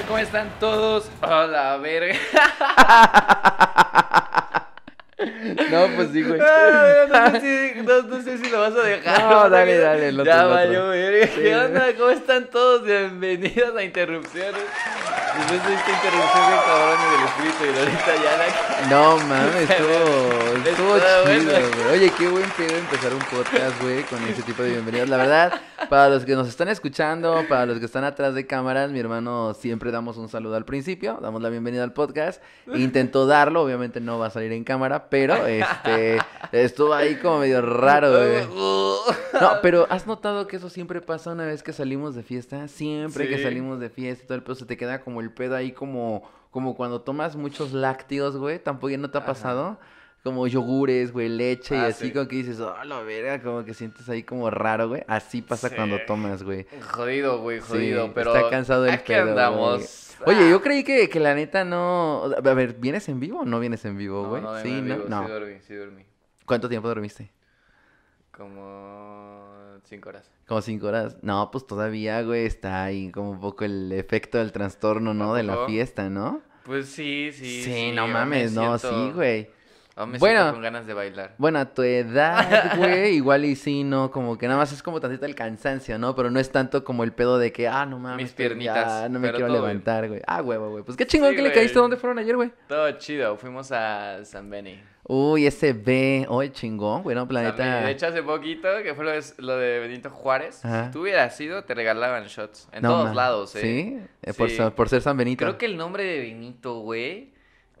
¿Cómo están todos? Hola, verga. No, pues sí, güey. Ah, no, sé si, no, sé si lo vas a dejar. No, dale, dale, Ya valió. Sí, ¿Qué güey. onda? ¿Cómo están todos? Bienvenidos a Interrupciones. Después de esta interrupción de cabrón y del espíritu y ahorita ya la... No mames, estuvo, estuvo chido, bueno. güey. Oye, qué buen pedo empezar un podcast, güey, con ese tipo de bienvenidas. La verdad, para los que nos están escuchando, para los que están atrás de cámaras, mi hermano siempre damos un saludo al principio, damos la bienvenida al podcast. Intentó darlo, obviamente no va a salir en cámara, pero este estuvo ahí como medio raro, güey. No, pero ¿has notado que eso siempre pasa una vez que salimos de fiesta? Siempre que salimos de fiesta y todo el pedo se te queda como el pedo ahí como, como cuando tomas muchos lácteos, güey. Tampoco ya no te ha Ajá. pasado. Como yogures, güey, leche y Ah, así sí. como que dices, oh, la verga, como que sientes ahí como raro, güey. Así pasa Sí. cuando tomas, güey. Jodido, güey, jodido, pero... está cansado el pedo, andamos. Oye, Ah. yo creí que, que la neta no... A ver, ¿vienes en vivo o no vienes en vivo, No, güey? no, sí, no, ¿no? amigo, No. Sí dormí, sí dormí. ¿Cuánto tiempo dormiste? Como... Cinco horas. Como cinco horas. No, pues todavía, güey, está ahí como un poco el efecto del trastorno, ¿no? De la fiesta, ¿no? Pues sí, sí, Sí, no aún me mames, no, siento- sí, güey. Aún me Bueno. siento con ganas de bailar. Bueno, a tu edad, güey, igual y sí, ¿no? Como que nada más es como tantito el cansancio, ¿no? Pero no es tanto como el pedo de que, ah, no mames, Mis piernitas, ya no me quiero levantar, güey. Ah, huevo, güey. Pues qué chingón Sí, que le caíste. ¿Dónde fueron ayer, güey? Todo chido, fuimos a San Beni. Uy, ese B. Oye, chingón, güey, no, planeta. De hecho, hace poquito, que fue lo de, lo de Benito Juárez, Ajá. si tú hubieras ido, te regalaban shots. En No todos lados, ¿eh? ¿Sí? Eh, por, Sí. por ser San Benito. Creo que el nombre de Benito, güey,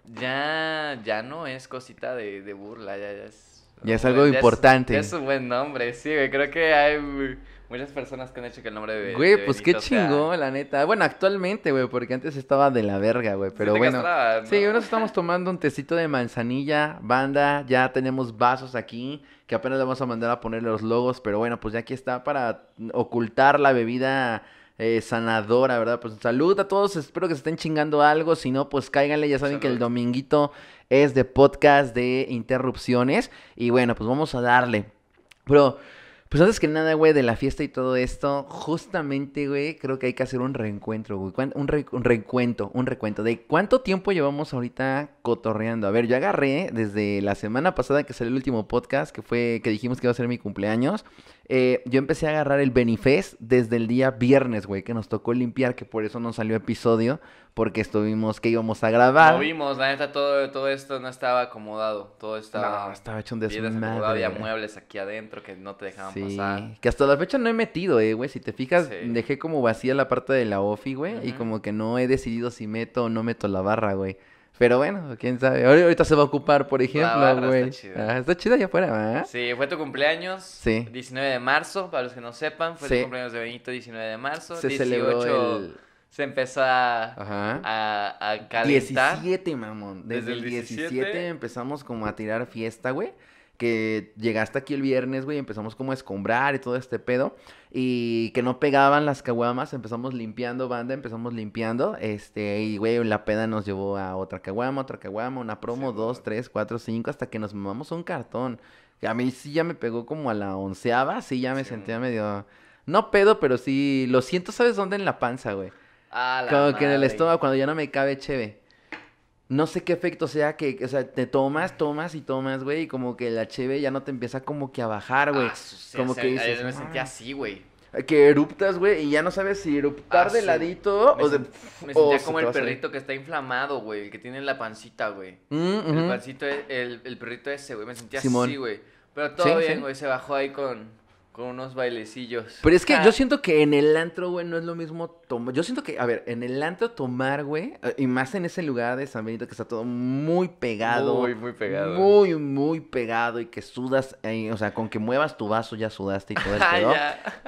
ya, ya no es cosita de, de burla, ya, ya es... Ya es algo importante. ya es un buen nombre, sí, güey. Creo que hay muchas personas que han hecho que el nombre de Güey, de pues qué sea- chingón, la neta. Bueno, actualmente, güey, porque antes estaba de la verga, güey. Pero bueno. castraba, ¿no? Sí, hoy nos estamos tomando un tecito de manzanilla, banda, ya tenemos vasos aquí, que apenas le vamos a mandar a poner los logos, pero bueno, pues ya aquí está para ocultar la bebida eh, sanadora, ¿verdad? Pues salud a todos, espero que se estén chingando algo, si no, pues cáiganle, ya saben que el dominguito es de podcast de interrupciones, y bueno, pues vamos a darle. Pero, pues antes que nada, güey, de la fiesta y todo esto, justamente, güey, creo que hay que hacer un reencuentro, güey. Un, re- un recuento, un recuento de cuánto tiempo llevamos ahorita cotorreando. A ver, yo agarré desde la semana pasada que salió el último podcast, que fue, que dijimos que iba a ser mi cumpleaños. Eh, yo empecé a agarrar el Benifest desde el día viernes, güey, que nos tocó limpiar, que por eso no salió episodio, porque estuvimos, que íbamos a grabar. No vimos, la neta, todo, todo esto no estaba acomodado. Todo estaba. No, estaba hecho un desmadre. Había muebles aquí adentro que no te dejaban Sí, pasar. que hasta la fecha no he metido, eh, güey. Si te fijas, Sí. dejé como vacía la parte de la OFI, güey. Y como que no he decidido si meto o no meto la barra, güey. Pero bueno, quién sabe. Ahori- Ahorita se va a ocupar, por ejemplo, está güey. chida. Ah, está chida allá afuera, ¿verdad? Sí, fue tu cumpleaños. Sí. 19 de marzo, para los que no sepan. Fue Sí. tu cumpleaños de Benito, 19 de marzo. Se 18 celebró el... se empezó a, a, a calentar. 17, mamón. Desde, Desde el el 17, 17 empezamos como a tirar fiesta, güey. Que llegaste aquí el viernes, güey, empezamos como a escombrar y todo este pedo. Y que no pegaban las caguamas, empezamos limpiando, banda, empezamos limpiando. Este, y güey, la peda nos llevó a otra caguama, otra caguama, una promo, Sí, dos, tres, cuatro, cinco, hasta que nos mamamos un cartón. Que a mí sí ya me pegó como a la onceava, sí ya me Sí, sentía medio... No pedo, pero sí, lo siento, ¿sabes dónde? En la panza, güey. La Como que en el estómago cuando ya no me cabe cheve. No sé qué efecto sea que, o sea, te tomas, tomas y tomas, güey, y como que la cheve ya no te empieza como que a bajar, güey. Ah, sí, como o sea, que dices, me sentía "Ah". así, güey. Que eruptas, güey, y ya no sabes si eruptar Ah, de sí. ladito Me, o de... me sentía se como el perrito que está inflamado, güey. El que tiene la pancita, güey. Mm, El pancito, e- el, el perrito ese, güey. Me sentía Simón. así, güey. Pero todo Sí, bien, sí. güey. Se bajó ahí con, con unos bailecillos. Pero es que Ah, yo siento que en el antro, güey, no es lo mismo tomar. Yo siento que, a ver, en el antro tomar, güey, eh, y más en ese lugar de San Benito que está todo muy pegado. Muy, muy pegado. Muy, muy pegado y que sudas, ahí, o sea, con que muevas tu vaso ya sudaste y todo el Ah, pedo.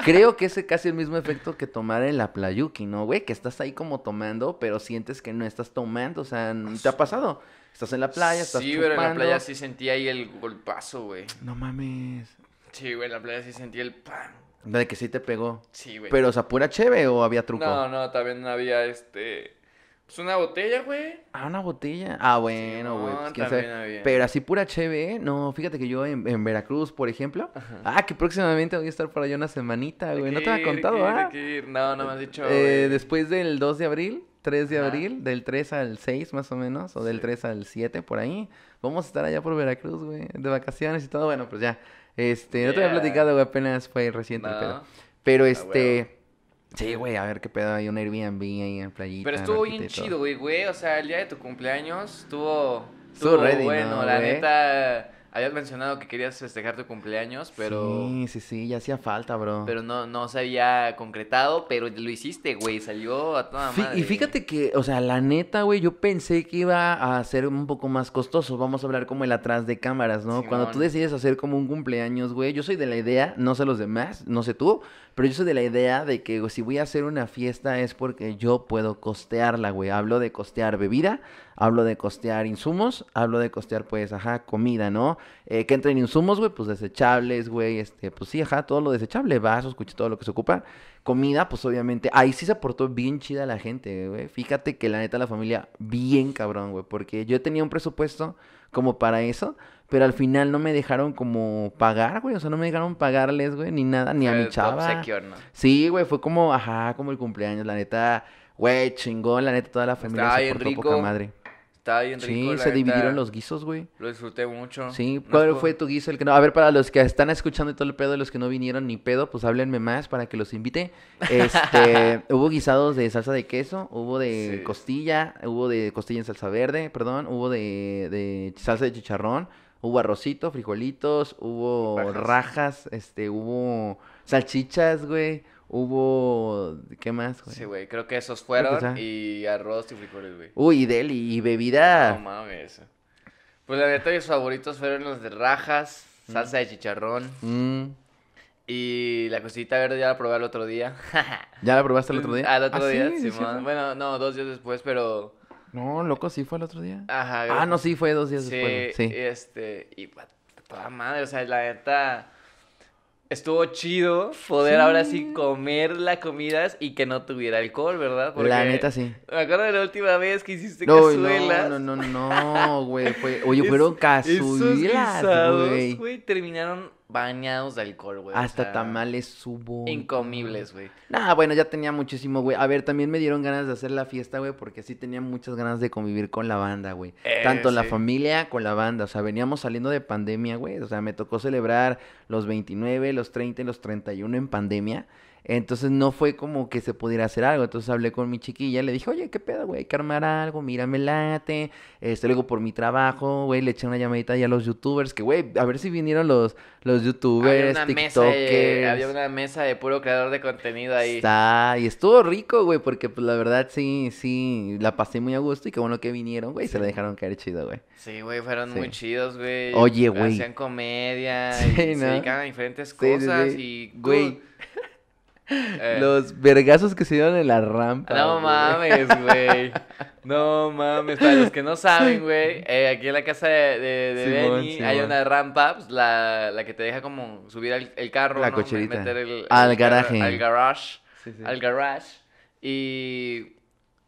Creo que es casi el mismo efecto que tomar en la playuki, ¿no, güey? Que estás ahí como tomando, pero sientes que no estás tomando, o sea, ¿no ¿te ha pasado? Estás en la playa, estás Sí, pero en la playa sí sentí ahí el golpazo, güey. No mames. Sí, güey, en la playa sí sentí el pan. De que sí te pegó. Sí, güey. Pero, o sea, pura cheve o había truco. No, no, también había este. Pues una botella, güey. Ah, una botella. Ah, bueno, güey. pues, también sabe. había. Pero así pura cheve, ¿eh? No, fíjate que yo en, en Veracruz, por ejemplo. Ajá. Ah, que próximamente voy a estar por allá una semanita, güey. ¿No te había contado, ir, ah? ir. No, no me has dicho. Eh, después del 2 de abril, 3 de Ajá. abril, del 3 al 6 más o menos, o del Sí. 3 al 7 por ahí. Vamos a estar allá por Veracruz, güey, de vacaciones y todo. Bueno, pues ya. Este, no te había platicado, güey, apenas fue reciente el No. pedo. Pero Ah, este, sí, güey, a ver qué pedo, hay un Airbnb ahí en playita. Pero estuvo bien chido, güey, güey. O sea, el día de tu cumpleaños estuvo. Estuvo ready, bueno, ¿no, la güey? neta. Habías mencionado que querías festejar tu cumpleaños, pero. Sí, sí, sí, ya hacía falta, bro. Pero no, no se había concretado, pero lo hiciste, güey. Salió a toda madre. y fíjate que, o sea, la neta, güey, yo pensé que iba a ser un poco más costoso. Vamos a hablar como el atrás de cámaras, ¿no? Cuando tú decides hacer como un cumpleaños, güey, yo soy de la idea, no sé los demás, no sé tú, pero yo soy de la idea de que si voy a hacer una fiesta es porque yo puedo costearla, güey. Hablo de costear bebida, hablo de costear insumos, hablo de costear, pues, ajá, comida, ¿no? Eh, que entren insumos, güey, pues desechables, güey, este, pues sí, ajá, todo lo desechable, vasos, cuchillos, todo lo que se ocupa. Comida, pues obviamente, ahí sí se portó bien chida la gente, güey. Fíjate que la neta la familia, bien cabrón, güey, porque yo tenía un presupuesto como para eso, pero al final no me dejaron como pagar, güey, o sea, no me dejaron pagarles, güey, ni nada, ni a mi chava. ¿no? Sí, güey, fue como, ajá, como el cumpleaños, la neta, güey, chingón, la neta, toda la familia Estaba se bien portó poca rico. madre. Estaba bien rico. Sí, la se neta, dividieron los guisos, güey. Lo disfruté mucho. Sí, ¿cuál fue tu guiso el que no? A ver, para los que están escuchando y todo el pedo, los que no vinieron ni pedo, pues háblenme más para que los invite. Este, hubo guisados de salsa de queso, hubo de Sí. costilla, hubo de costilla en salsa verde, perdón, hubo de, de salsa de chicharrón, hubo arrocito, frijolitos, hubo Rajas. rajas, este, hubo salchichas, güey, hubo, ¿qué más, güey? Sí, güey. Creo que esos fueron. Y arroz y frijoles, güey. Uy, y deli, y bebida. No mames. Pues la neta, mis favoritos fueron los de rajas, salsa de chicharrón. Mm, Y la cosita verde ya la probé el otro día. ¿Ya la probaste el otro día? Al otro ¿Ah, día, sí? ¿Sí Simón. fue? Bueno, no, dos días después, pero. No, loco, sí fue el otro día. Ajá. Ah, no, sí, fue dos días Sí, después. Sí. este. Y toda madre, o sea, la neta. Estuvo chido poder ahora sí comer la comida y que no tuviera alcohol, ¿verdad? La neta, sí. Me acuerdo de la última vez que hiciste No, cazuelas. no, no, no, no, güey. Fue... Oye, fueron cazuelas, güey. güey, terminaron bañados de alcohol, güey. o Hasta sea, tamales subo. Incomibles, güey. Nah, bueno, ya tenía muchísimo, güey. A ver, también me dieron ganas de hacer la fiesta, güey, porque sí tenía muchas ganas de convivir con la banda, güey. Eh, Tanto la familia con la banda. O sea, veníamos saliendo de pandemia, güey. O sea, me tocó celebrar los 29, los 30 y los 31 en pandemia. Entonces no fue como que se pudiera hacer algo. Entonces hablé con mi chiquilla, le dije, oye, ¿qué pedo, güey? Hay que armar algo, mira, me late. Este, luego por mi trabajo, güey, le eché una llamadita ahí a los youtubers, que, güey, a ver si vinieron los, los Había youtubers, una, mesa había una mesa de puro creador de contenido ahí. Está, y estuvo rico, güey, porque pues la verdad sí, sí, la pasé muy a gusto y qué bueno que vinieron, güey, se la dejaron caer chido, güey. Sí, güey, fueron Sí. muy chidos, güey. Oye, güey. Hacían comedia Sí, y se dedicaban a diferentes cosas y... Güey. Eh, Los vergazos que se dieron en la rampa. No güey. mames, güey. No mames. Para los que no saben, güey, eh, aquí en la casa de, de, de Simón, Benny hay una rampa, pues, la, la que te deja como subir al- el carro, La ¿no? cocherita. Meter el, Al el garaje. Al garage. Sí, sí. Al garage. Y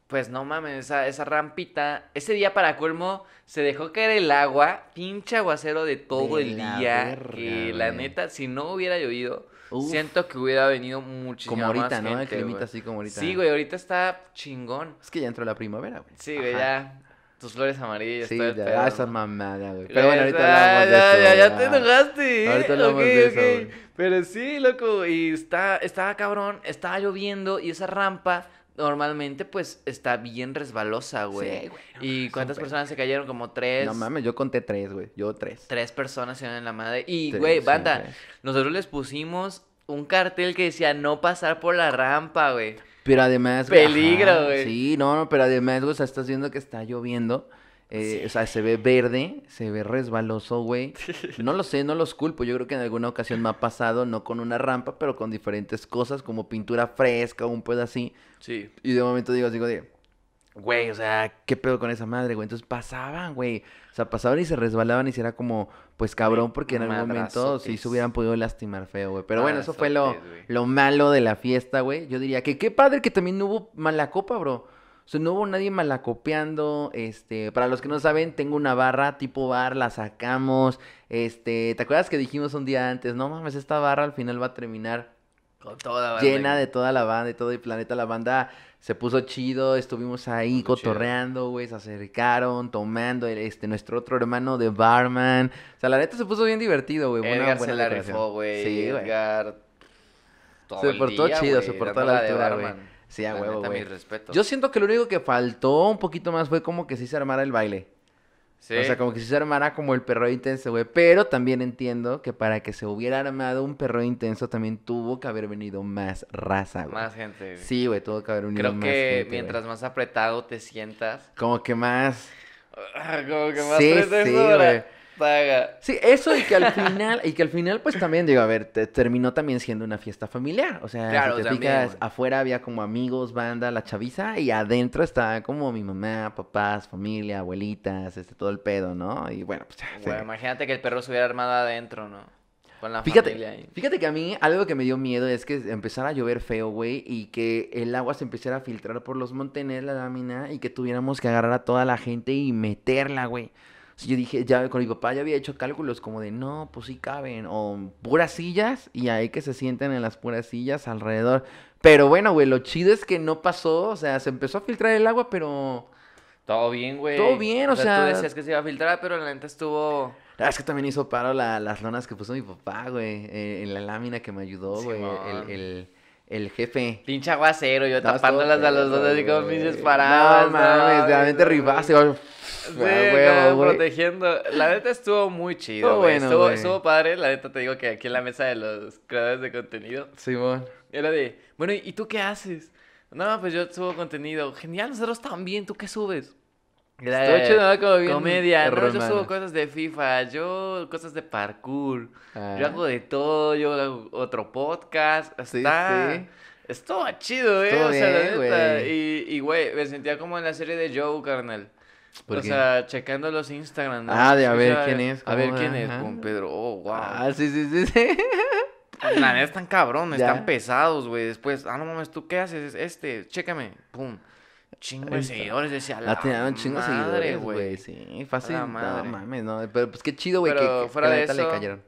pues no mames, esa, esa rampita. Ese día para colmo se dejó caer el agua, pinche aguacero de todo De el la día. verga, que la güey. neta, si no hubiera llovido, Uf. siento que hubiera venido muchísimo Como ahorita, más ¿no? El gente, climita güey. así como ahorita. Sí, güey, ahorita está chingón. Es que ya entró la primavera, güey. Sí, güey, ya. Tus flores amarillas, Sí, el ya, ah, esa mamada, güey. Pero bueno, ahorita Ah, hablamos de ya, eso. Ya, ya güey, te enojaste. Ahorita hablamos Ok, de eso, ok. güey. Pero sí, loco, y está, estaba cabrón, estaba lloviendo y esa rampa normalmente pues está bien resbalosa, güey. Sí, güey, no ¿Y cuántas personas se cayeron? Como tres. No mames, yo conté tres, güey. Yo tres. Tres personas se dieron en la madre. Y, Tres, güey, sí, banda, nosotros les pusimos un cartel que decía no pasar por la rampa, güey. Pero además, güey, Peligro, ajá, güey. Sí, no, no, pero además, güey, o sea, estás viendo que está lloviendo. Eh, Sí. O sea, se ve verde, se ve resbaloso, güey. No lo sé, no los culpo. Yo creo que en alguna ocasión me ha pasado, no con una rampa, pero con diferentes cosas, como pintura fresca o un pedo así. Sí. Y de momento digo, digo, de, güey, o sea, ¿qué pedo con esa madre, güey? Entonces pasaban, güey. O sea, pasaban y se resbalaban y si era como, pues cabrón, porque en algún momento sí se hubieran podido lastimar feo, güey. Pero bueno, eso fue lo, lo malo de la fiesta, güey. Yo diría que qué padre que también no hubo mala copa, bro. O sea, no hubo nadie malacopeando. Este, para los que no saben, tengo una barra tipo bar, la sacamos. Este, ¿te acuerdas que dijimos un día antes? No mames, esta barra al final va a terminar Con toda banda. llena de toda la banda y todo el planeta. La banda se puso chido, estuvimos ahí cotorreando, güey, se acercaron, tomando, este, nuestro otro hermano de barman. O sea, la neta se puso bien divertido, güey. buena- Edgar buena se la rifó, güey. Sí. Edgar. todo Se portó día, chido, se portó a la altura, güey. Sí, a huevo, güey. Yo siento que lo único que faltó un poquito más fue como que sí se armara el baile. Sí. O sea, como que sí se armara como el perro intenso, güey. Pero también entiendo que para que se hubiera armado un perro intenso también tuvo que haber venido más raza, güey. Más gente. güey. Sí, güey, tuvo que haber venido Creo más que gente, güey. mientras más apretado te sientas, Como que más... como que más Sí, sí, güey. Paga. Sí, eso y que al final, y que al final, pues también, digo, a ver, te- terminó también siendo una fiesta familiar. O sea, Claro, si te fijas, afuera había como amigos, banda, la chaviza, y adentro estaba como mi mamá, papás, familia, abuelitas, este, todo el pedo, ¿no? Y bueno, pues se- imagínate que el perro se hubiera armado adentro, ¿no? Con la Fíjate, familia ahí. fíjate que a mí algo que me dio miedo es que empezara a llover feo, güey, y que el agua se empezara a filtrar por los montenes, la lámina, y que tuviéramos que agarrar a toda la gente y meterla, güey. Yo dije, ya con mi papá ya había hecho cálculos como de, no, pues sí caben, o puras sillas, y ahí que se sienten en las puras sillas alrededor. Pero bueno, güey, lo chido es que no pasó, o sea, se empezó a filtrar el agua, pero... Todo bien, güey. Todo bien, o sea- Tú decías que se iba a filtrar, pero la neta estuvo... Ah, es que también hizo paro la- las lonas que puso mi papá, güey, eh, en la lámina que me ayudó, güey, el, el, el jefe. Pinche aguacero, yo tapándolas a los dos así como pinches paradas. No mames, realmente güey. rifaste, güey. Sí, A huevo, acá güey. protegiendo. La neta estuvo muy chido, bueno, estuvo, estuvo padre. La neta te digo que aquí en la mesa de los creadores de contenido Simón. era de, bueno, ¿y tú qué haces? No, pues yo subo contenido. Genial, nosotros también. ¿Tú qué subes? ¿no? Como bien Comedia. No, yo subo cosas de FIFA. Yo cosas de parkour. Ah. Yo hago de todo. Yo hago otro podcast. Sí, Está... sí. Estuvo chido, eh. O sea, la neta. y, güey, me sentía como en la serie de Joe, carnal. ¿Por o qué? sea, checando los Instagram. ¿no? Ah, de a O ver sea, quién es, A ver quién es, con Pedro. Oh, wow. Ah, sí, sí, sí, sí. La neta están cabrones, Ya. están pesados, güey. Después, ah, no mames, ¿tú qué haces? Este, chécame. Pum. Chingo de seguidores. Decía, La la chingo de seguidores, güey. Sí, fácil. La No madre. mames, no. Pero pues qué chido, güey, que, que- que fuera la de neta le eso, cayeron.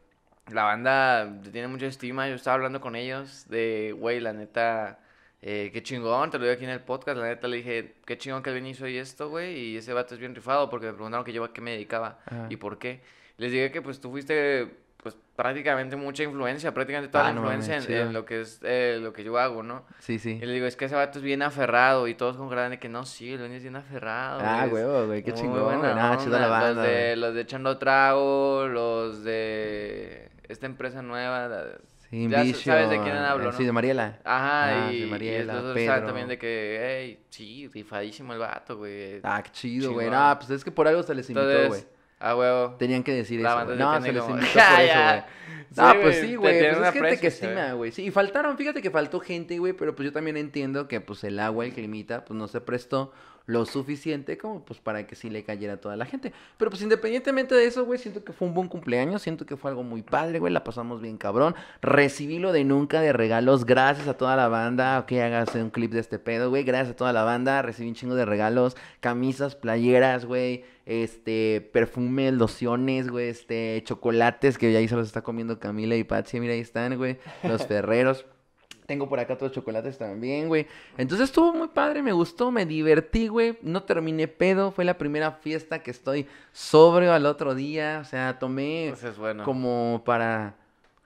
La banda tiene mucha estima. Yo estaba hablando con ellos de, güey, la neta, eh, qué chingón. Te lo digo aquí en el podcast. La neta le dije, qué chingón que el hizo y esto, güey. Y ese vato es bien rifado porque me preguntaron que yo a qué me dedicaba Ajá. y por qué. Les dije que pues tú fuiste pues prácticamente mucha influencia, prácticamente toda Ah, la no mames, influencia en- lo que es eh, lo que yo hago, ¿no? Sí, sí. Y le digo, es que ese vato es bien aferrado y todos con gran de que no, sí, el Benny es bien aferrado. Ah, huevo, güey, qué chingón. buena Ah, chida la onda". banda. Los de, güey. los de Echando Trago, los de esta empresa nueva. la- Sí, ya Vision, sabes de quién hablo, eh, ¿no? Sí, de Mariela. Ajá, Ah, y, sí, y Mariela, otros saben Pedro. también de que, hey, sí, rifadísimo el vato, güey. Ah, qué chido, güey. No, pues es que por algo se les invitó, güey. Entonces, a huevo. Tenían que decir La eso. No, se les como- invitó por eso, güey. Sí, No, pues sí, güey. Pues es gente que estima, güey. Sí, y faltaron, fíjate que faltó gente, güey, pero pues yo también entiendo que pues el agua, el climita, pues no se prestó lo suficiente como pues para que sí le cayera a toda la gente. Pero pues independientemente de eso, güey, siento que fue un buen cumpleaños, siento que fue algo muy padre, güey, la pasamos bien cabrón. Recibí lo de nunca de regalos, gracias a toda la banda, ok, hagas un clip de este pedo, güey, gracias a toda la banda, recibí un chingo de regalos, camisas, playeras, güey, este, perfumes, lociones, güey, este, chocolates, que ya ahí se los está comiendo Camila y Patsy, mira, ahí están, güey, los ferreros. Tengo por acá otros chocolates también, güey. Entonces estuvo muy padre, me gustó, me divertí, güey. No terminé pedo, fue la primera fiesta que estoy sobrio al otro día. O sea, tomé bueno. como para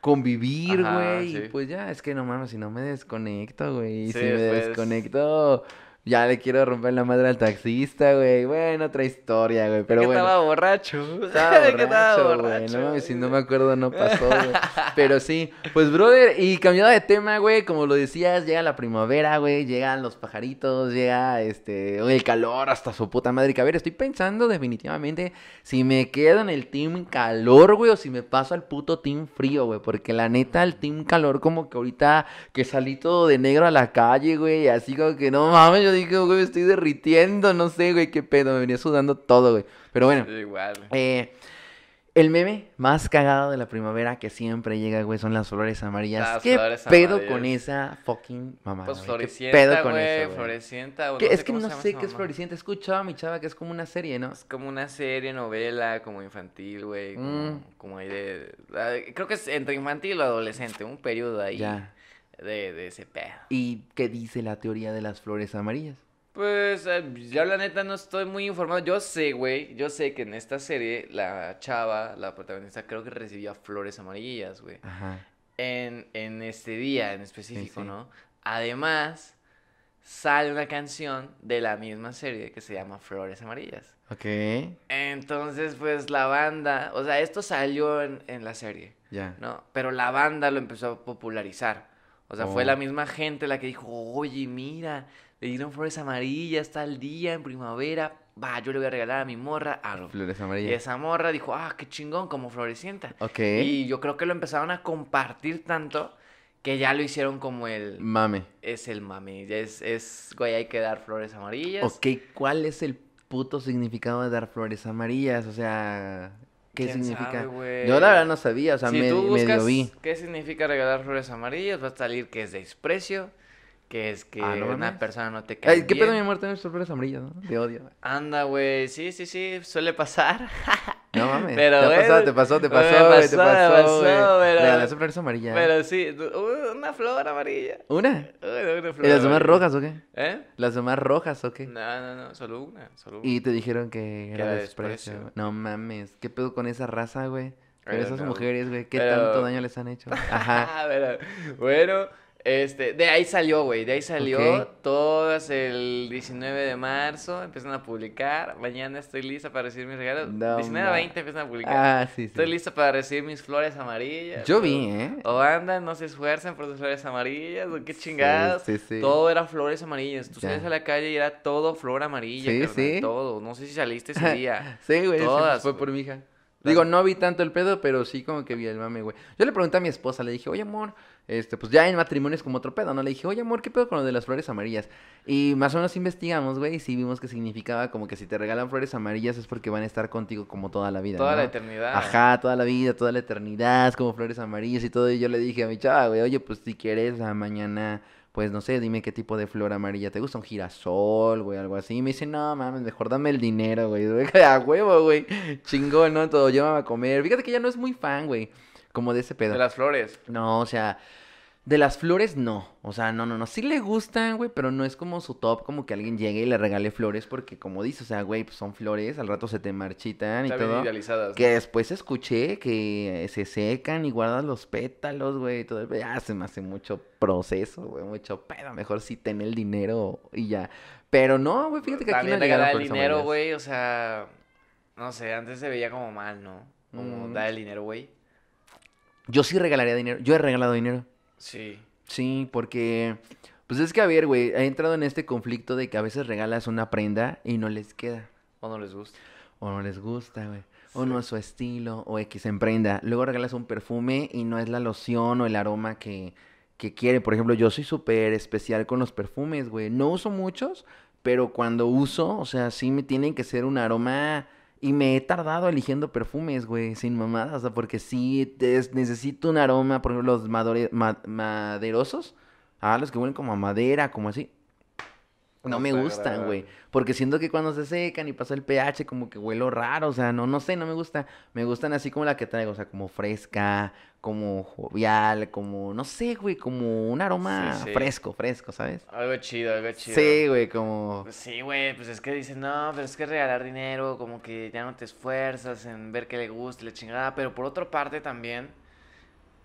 convivir, güey. Y pues ya, es que no mames, si no me desconecto, güey. Sí, si me desconecto, ya le quiero romper la madre al taxista, güey. Bueno, otra historia, güey. Pero que bueno. estaba borracho. Estaba Que estaba borracho, güey. borracho. No si no me acuerdo, no pasó, güey. Pero sí, pues, brother, y cambiando de tema, güey, como lo decías, llega la primavera, güey, llegan los pajaritos, llega, este, el calor hasta su puta madre. Que a ver, estoy pensando definitivamente si me quedo en el team calor, güey, o si me paso al puto team frío, güey. Porque la neta, el team calor, como que ahorita que salí todo de negro a la calle, güey, así como que no mames, yo dije, güey, me estoy derritiendo, no sé, güey, qué pedo, me venía sudando todo, güey. Pero bueno. Igual. Eh, el meme más cagado de la primavera que siempre llega, güey, son las flores amarillas. Las ¿Qué flores pedo amarillas. con esa fucking mamá? Pues ¿Qué florecienta, pedo con güey. eso, güey? Florecienta. o Que no es que no sé qué es florecienta. He escuchado a mi chava que es como una serie, ¿no? Es como una serie, novela, como infantil, güey. Como, Mm. como ahí de. Creo que es entre infantil o adolescente, un periodo ahí. Ya. De, de ese pedo. ¿Y qué dice la teoría de las flores amarillas? Pues eh, yo la neta no estoy muy informado. Yo sé, güey, yo sé que en esta serie la chava, la protagonista, creo que recibía flores amarillas, güey. Ajá. En, en este día en específico, sí. ¿no? Además, sale una canción de la misma serie que se llama Flores Amarillas. Ok. Entonces, pues la banda, o sea, esto salió en, en la serie, Ya. ¿no? Pero la banda lo empezó a popularizar. O sea, fue Oh. la misma gente la que dijo, oye, mira, le dieron flores amarillas tal día en primavera, va, yo le voy a regalar a mi morra. Flores Y amarillas. esa morra dijo, ah, qué chingón, como florecienta. Ok. Y yo creo que lo empezaron a compartir tanto que ya lo hicieron como el... Mame. Es el mami, ya es, es, güey, hay que dar flores amarillas. Ok, ¿cuál es el puto significado de dar flores amarillas? O sea, ¿qué ¿Quién significa? sabe? Yo la verdad no sabía, o sea, si me- tú medio vi. qué significa regalar flores amarillas, va a salir que es desprecio, que es que Ah, no una persona no te cae Ay, ¿qué pedo, mi amor? Tienes flores amarillas, ¿no? Te odio. Anda, güey, sí, sí, sí, suele pasar. No mames. Pero, te, güey, pasado, te pasó, te me pasó, te pasó, me pasó, pasó, pero- Regalaste flores amarillas. Pero sí, uh, una flor amarilla. ¿Una? Una, una flor ¿Y las demás rojas o qué? ¿Eh? ¿Las demás rojas o qué? No, no, no, solo una, solo una. Y te dijeron que era desprecio. desprecio. No mames, ¿qué pedo con esa raza, güey? Con esas know. mujeres, güey, ¿qué Pero- tanto daño les han hecho? Ajá. Pero, bueno, este, de ahí salió, güey, de ahí salió. Todas el 19 de marzo empiezan a publicar. Mañana estoy lista para recibir mis regalos. No 19 a ma- 20 empiezan a publicar. Ah, sí, sí. Estoy listo para recibir mis flores amarillas. Yo vi, ¿eh? O andan, no se esfuerzan por sus flores amarillas, o qué chingados. Sí, sí. Todo era flores amarillas. Tú salías a la calle y era todo flor amarilla, Sí, carnal, sí. todo. No sé si saliste ese día. Sí, güey, Todas, fue por mi hija. Digo, no vi tanto el pedo, pero sí como que vi el mame, güey. Yo le pregunté a mi esposa, le dije, oye, amor, este, pues ya en matrimonio es como otro pedo, ¿no? Le dije, oye, amor, ¿qué pedo con lo de las flores amarillas? Y más o menos investigamos, güey, y sí vimos que significaba como que si te regalan flores amarillas es porque van a estar contigo como toda la vida, Toda la eternidad. Ajá, toda la vida, toda la eternidad, como flores amarillas y todo. Y yo le dije a mi chava, güey, oye, pues si quieres, a mañana, pues no sé, dime qué tipo de flor amarilla te gusta, un girasol, güey, algo así. Y me dice, no mames, mejor dame el dinero, güey. A huevo, güey. Chingón, ¿no? Todo, llévame a comer. Fíjate que ella no es muy fan, güey, como de ese pedo. De las flores. No, o sea, de las flores no. O sea, no, no, no. Sí le gustan, güey, pero no es como su top, como que alguien llegue y le regale flores, porque como dice, o sea, güey, pues son flores, al rato se te marchitan y bien todo. idealizadas. ¿no? Que después escuché que se secan y guardas los pétalos, güey. y Todo, ya se me hace mucho proceso, güey. Mucho pedo. Mejor sí ten el dinero y ya. Pero no, güey, fíjate que aquí También no regalar el dinero, güey, o sea, no sé, antes se veía como mal, ¿no? Como Mm. dar el dinero, güey. Yo sí regalaría dinero. Yo he regalado dinero. Sí. Sí, porque... Pues es que, a ver, güey, he entrado en este conflicto de que a veces regalas una prenda y no les queda. O no les gusta. O no les gusta, güey. O no es su estilo, o X en prenda. Luego regalas un perfume y no es la loción o el aroma que, que quiere. Por ejemplo, yo soy súper especial con los perfumes, güey. No uso muchos, pero cuando uso, o sea, sí me tienen que ser un aroma... Y me he tardado eligiendo perfumes, güey, sin mamadas, o sea, porque sí es- necesito un aroma, por ejemplo, los madore- ma- maderosos, ah, los que huelen como a madera, como así. No me gustan, güey. Porque siento que cuando se secan y pasa el pH, como que huelo raro. O sea, no, no sé, no me gusta. Me gustan así como la que traigo. O sea, como fresca, como jovial, como, no sé, güey, como un aroma Sí, sí. fresco, fresco, ¿sabes? Algo chido, algo chido. Sí, güey, como... Sí, güey, pues es que dicen, no, pero es que regalar dinero, como que ya no te esfuerzas en ver qué le gusta y la chingada. Pero por otra parte también,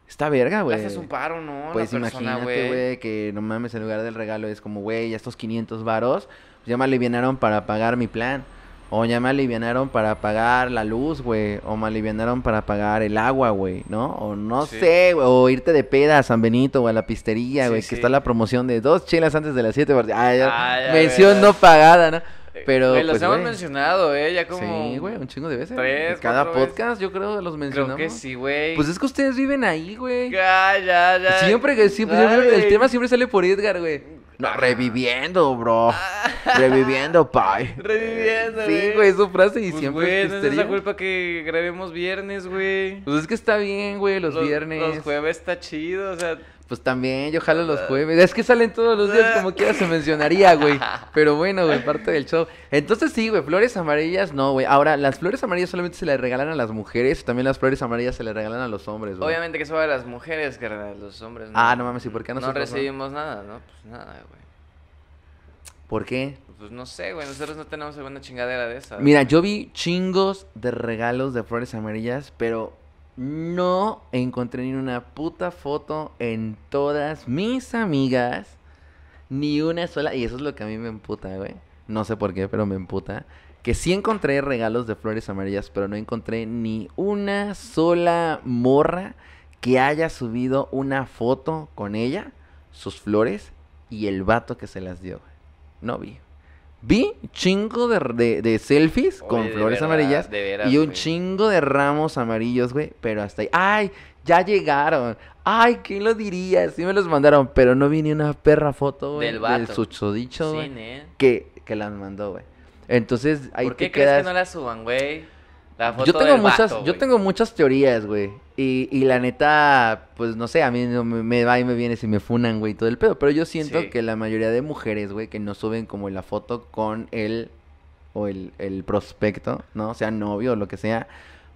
Está verga, güey. haces un paro, ¿no? Pues la persona, imagínate, güey, que no mames, en lugar del regalo es como, güey, ya estos 500 varos, pues ya me alivianaron para pagar mi plan. O ya me alivianaron para pagar la luz, güey. O me alivianaron para pagar el agua, güey, ¿no? O no Sí. sé, güey. O irte de peda a San Benito o a la pistería, güey. sí. Que está la promoción de dos chelas antes de las 7. Ah, ya. Ah, ya, mención no pagada, ¿no? Pero, Güey, los pues, hemos güey. mencionado, ¿eh? Ya como... Sí, güey, un chingo de veces. tres, Cada veces. podcast yo creo los mencionamos. Creo que sí, güey. Pues es que ustedes viven ahí, güey. Ya, ya, ya. Siempre que siempre, siempre- el güey. tema siempre sale por Edgar, güey. No, reviviendo, bro. Reviviendo, pai. Reviviendo, Sí, güey, su frase y Pues, siempre güey, es no es esa culpa que grabemos viernes, güey. Pues es que está bien, güey, los, viernes. Los jueves está chido, o sea... Pues también, yo jalo los jueves. Es que salen todos los días como quiera se mencionaría, güey. Pero bueno, güey, parte del show. Entonces sí, güey, flores amarillas no, güey. Ahora, las flores amarillas solamente se le regalan a las mujeres. También las flores amarillas se le regalan a los hombres, güey. Obviamente que eso va a las mujeres, que a los hombres. Ah, no mames, ¿y por qué no nosotros no recibimos nada, no? Pues nada, güey. ¿Por qué? Pues no sé, güey, nosotros no tenemos alguna chingadera de esa. Mira, yo vi chingos de regalos de flores amarillas, pero no encontré ni una puta foto en todas mis amigas. Ni una sola. Y eso es lo que a mí me emputa, güey. No sé por qué, pero me emputa. Que sí encontré regalos de flores amarillas, pero no encontré ni una sola morra que haya subido una foto con ella, sus flores y el vato que se las dio. No vi. Vi chingo de, de, selfies con flores amarillas y un chingo de ramos amarillos, güey. Pero hasta ahí. ¡Ay! Ya llegaron. Ay, ¿quién lo diría? Sí me los mandaron, pero no vi ni una perra foto, güey. Del vato. Del susodicho, güey. que, que las mandó, güey. Entonces, ahí ¿Por qué crees que no las suban, güey? Yo tengo muchas, yo tengo muchas teorías, güey. Y, y, la neta, pues no sé, a mí me, me, va y me viene si me funan, güey, todo el pedo. Pero yo siento que la mayoría de mujeres, güey, que no suben como la foto con el o el, el prospecto, ¿no? O sea, novio o lo que sea.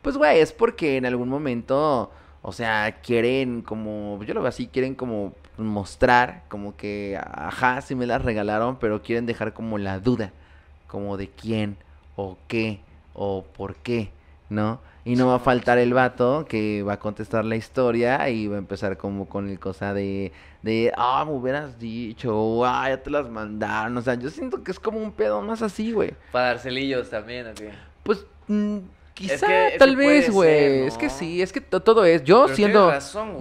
Pues, güey, es porque en algún momento, o sea, quieren como, yo lo veo así, quieren como mostrar, como que, ajá, sí me las regalaron, pero quieren dejar como la duda, como de quién o qué o por qué, ¿no? Y no va a faltar el vato que va a contestar la historia y va a empezar como con el cosa de, de ah, me hubieras dicho, ah, ya te las mandaron. O sea, yo siento que es como un pedo más así, güey. Para dar celillos también, ¿o Pues, Quizá, tal vez, güey. Es que sí, es que todo es. Yo siendo.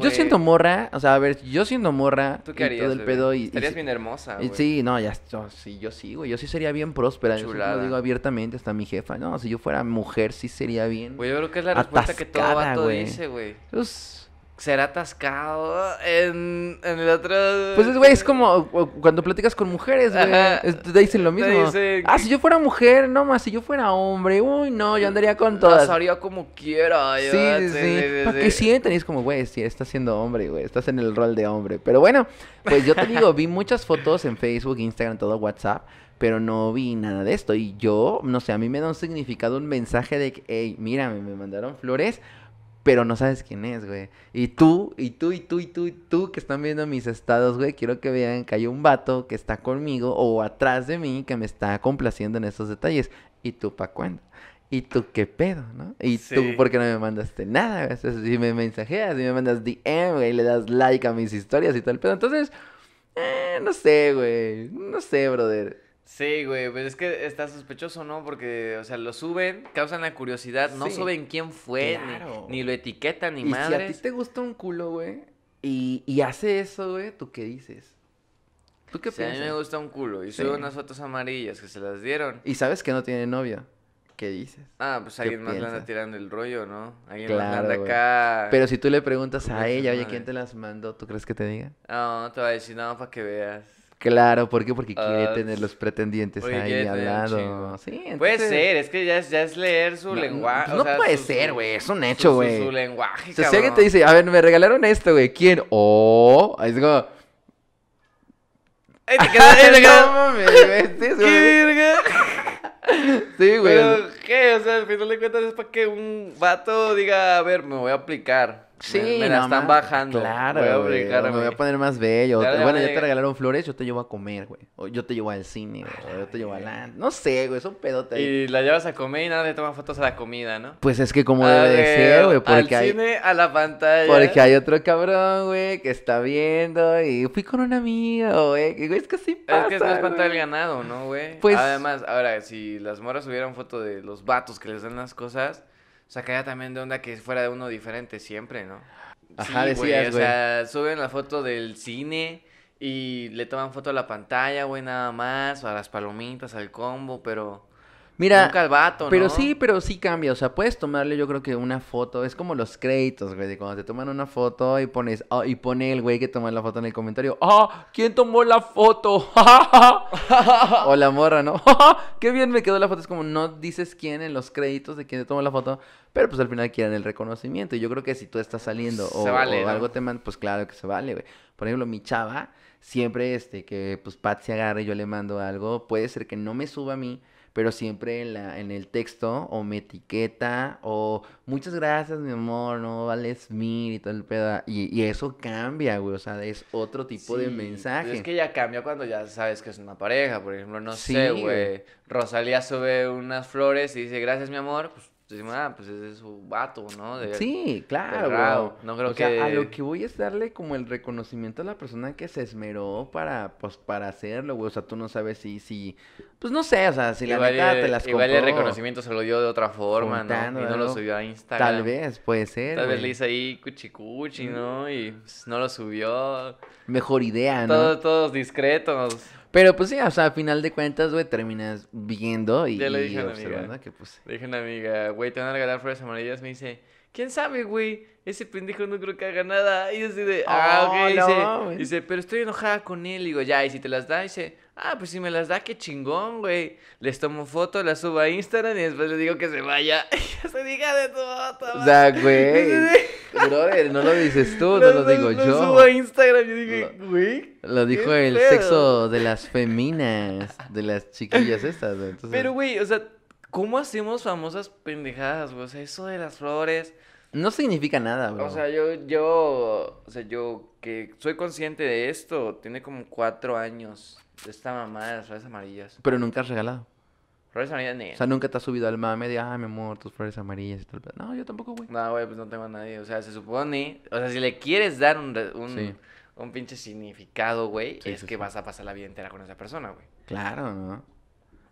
yo siendo morra, o sea, a ver, yo siendo morra. ¿Tú qué harías? Todo el pedo y, Estarías bien hermosa. güey. sí, no, ya. Yo, sí, yo sí, güey. Yo sí sería bien próspera. Yo lo digo abiertamente hasta mi jefa. No, si yo fuera mujer, sí sería bien. Güey, yo creo que es la respuesta que todo vato dice, güey. Pues ser atascado en, en el otro. Pues, es, güey, es como cuando platicas con mujeres, güey. Te dicen lo mismo. ah, si yo fuera mujer, no más, si yo fuera hombre, uy, no, yo andaría con todas. Las haría como quiera. Sí, sí, sí. ¿Para qué sienten? Y es como, güey, sí, estás siendo hombre, güey. Estás en el rol de hombre. Pero bueno, pues yo te digo, vi muchas fotos en Facebook, Instagram, todo WhatsApp pero no vi nada de esto. Y yo, no sé, a mí me da un significado, un mensaje de que, hey, mírame, me mandaron flores, pero no sabes quién es, güey. Y tú, y tú, y tú, y tú, y tú que están viendo mis estados, güey, quiero que vean que hay un vato que está conmigo o atrás de mí que me está complaciendo en estos detalles. ¿Y tú pa' cuándo? ¿Y tú qué pedo, no? ¿Y tú por qué no me mandaste nada? Si me mensajeas, si me mandas DM, güey, le das like a mis historias y todo el pedo. Entonces, eh, no sé, güey. No sé, brother. Sí, güey, pues es que está sospechoso, ¿no? Porque, o sea, lo suben, causan la curiosidad, no suben quién fue, ni, lo etiquetan, ni más. Si a ti te gusta un culo, güey, y, y hace eso, güey, ¿tú qué dices? ¿Tú qué piensas? a mí me gusta un culo y sube unas fotos amarillas que se las dieron. Y sabes que no tiene novia. ¿Qué dices? Ah, pues alguien más le anda tirando el rollo, ¿no? Alguien más anda acá. Pero si tú le preguntas a ella, oye, ¿quién te las mandó? ¿Tú crees que te diga? No, te va a decir, no, para que veas. Claro, ¿por qué? Porque quiere ah, tener los pretendientes ahí al lado. Sí, Puede ser, es que ya es, ya es leer su lenguaje. No, puede ser, güey, es un hecho, güey. Su, lenguaje, o sea, si alguien te dice, a ver, me regalaron esto, güey, ¿quién? Oh, ahí es como... ¡Ay, te quedas! no mames, güey! ¡Qué verga! Sí, güey. Pero, ¿qué? O sea, al final de cuentas es para que un vato diga, a ver, me voy a aplicar. Sí, me, la están bajando. Claro, voy a me voy a poner más bello. bueno, ya te regalaron flores, yo te llevo a comer, güey. O yo te llevo al cine, güey. O yo te llevo a la... No sé, güey, es un pedote. Y la llevas a comer y nada, le toman fotos a la comida, ¿no? Pues es que como debe de ser, güey. Porque al cine, a la pantalla. Porque hay otro cabrón, güey, que está viendo y fui con una amiga, güey. Es que sí pasa, Es que es más pantalla del ganado, ¿no, güey? Pues... Además, ahora, si las moras hubieran foto de los vatos que les dan las cosas... Sacaría también de onda que fuera de uno diferente siempre, ¿no? Ajá, sí, güey. O sea, suben la foto del cine y le toman foto a la pantalla, güey, nada más, o a las palomitas, al combo, pero... Mira, Nunca al vato, Pero ¿no? sí, pero sí cambia. O sea, puedes tomarle, yo creo que una foto. Es como los créditos, güey. De cuando te toman una foto y pones. ah, y pone el güey que toma la foto en el comentario. ¡Ah! ¿Quién tomó la foto? o la morra, ¿no? ¡Qué bien me quedó la foto! Es como no dices quién en los créditos de quién te tomó la foto. Pero pues al final quieren el reconocimiento. Y yo creo que si tú estás saliendo o, Se vale, o ¿no? algo te mandan, pues claro que se vale, güey. Por ejemplo, mi chava, siempre este, que pues Pat se agarre y yo le mando algo, puede ser que no me suba a mí, pero siempre en, la, en el texto o me etiqueta o muchas gracias, mi amor, no vales mil y todo el pedo. Y, y eso cambia, güey, o sea, es otro tipo de mensaje. Es que ya cambia cuando ya sabes que es una pareja. Por ejemplo, no Sí, sé, güey. Rosalía sube unas flores y dice, gracias, mi amor. Pues decimos, ah, pues ese es su vato, ¿no? De- Sí, claro. No creo o sea, a que- lo que voy es darle como el reconocimiento a la persona que se esmeró para, pues, para hacerlo, güey. O sea, tú no sabes si, si, pues no sé, o sea, si la neta te las igual el compró, reconocimiento se lo dio de otra forma, ¿no? Y no lo subió a Instagram. Tal vez, puede ser, Tal vez le hizo ahí cuchicuchi, ¿no? Y pues, no lo subió. Mejor idea, ¿no? Todos, todos discretos. Pero pues sí, o sea, a final de cuentas, güey, terminas viendo y, Ya le y dije a la observando amiga. que pues... Le dije a una amiga, güey, te van a regalar flores amarillas. Me dice, ¿quién sabe, güey? Ese pendejo no creo que haga nada. Y yo así de, ah, Oh, ok. no, dice, güey. dice, pero estoy enojada con él. Digo, ya, y si te las da, dice, ah, pues si me las da, qué chingón, güey. Les tomo foto, las subo a Instagram y después le digo que se vaya. Y se diga de tu foto. O sea, güey, brother, no lo dices tú, no lo digo Lo yo. subo a Instagram. Yo dije, güey. Lo dijo ¿Qué el pedo? sexo de las feminas, de las chiquillas estas, güey. Entonces, Pero, güey, o sea, ¿cómo hacemos famosas pendejadas, güey? O sea, eso de las flores. no significa nada, bro. O sea, yo, yo, o sea, yo que soy consciente de esto, tiene como cuatro años esta mamá de las flores amarillas. Pero nunca has regalado. Flores amarillas, ni. O sea, nunca te has subido al mame de, ah, mi amor, tus flores amarillas y tal. No, yo tampoco, güey. No, güey, pues no tengo a nadie. O sea, se supone, o sea, si le quieres dar un, un, Sí. un pinche significado, güey, Sí, es sí, que vas a pasar la vida entera con esa persona, güey. Claro, ¿no?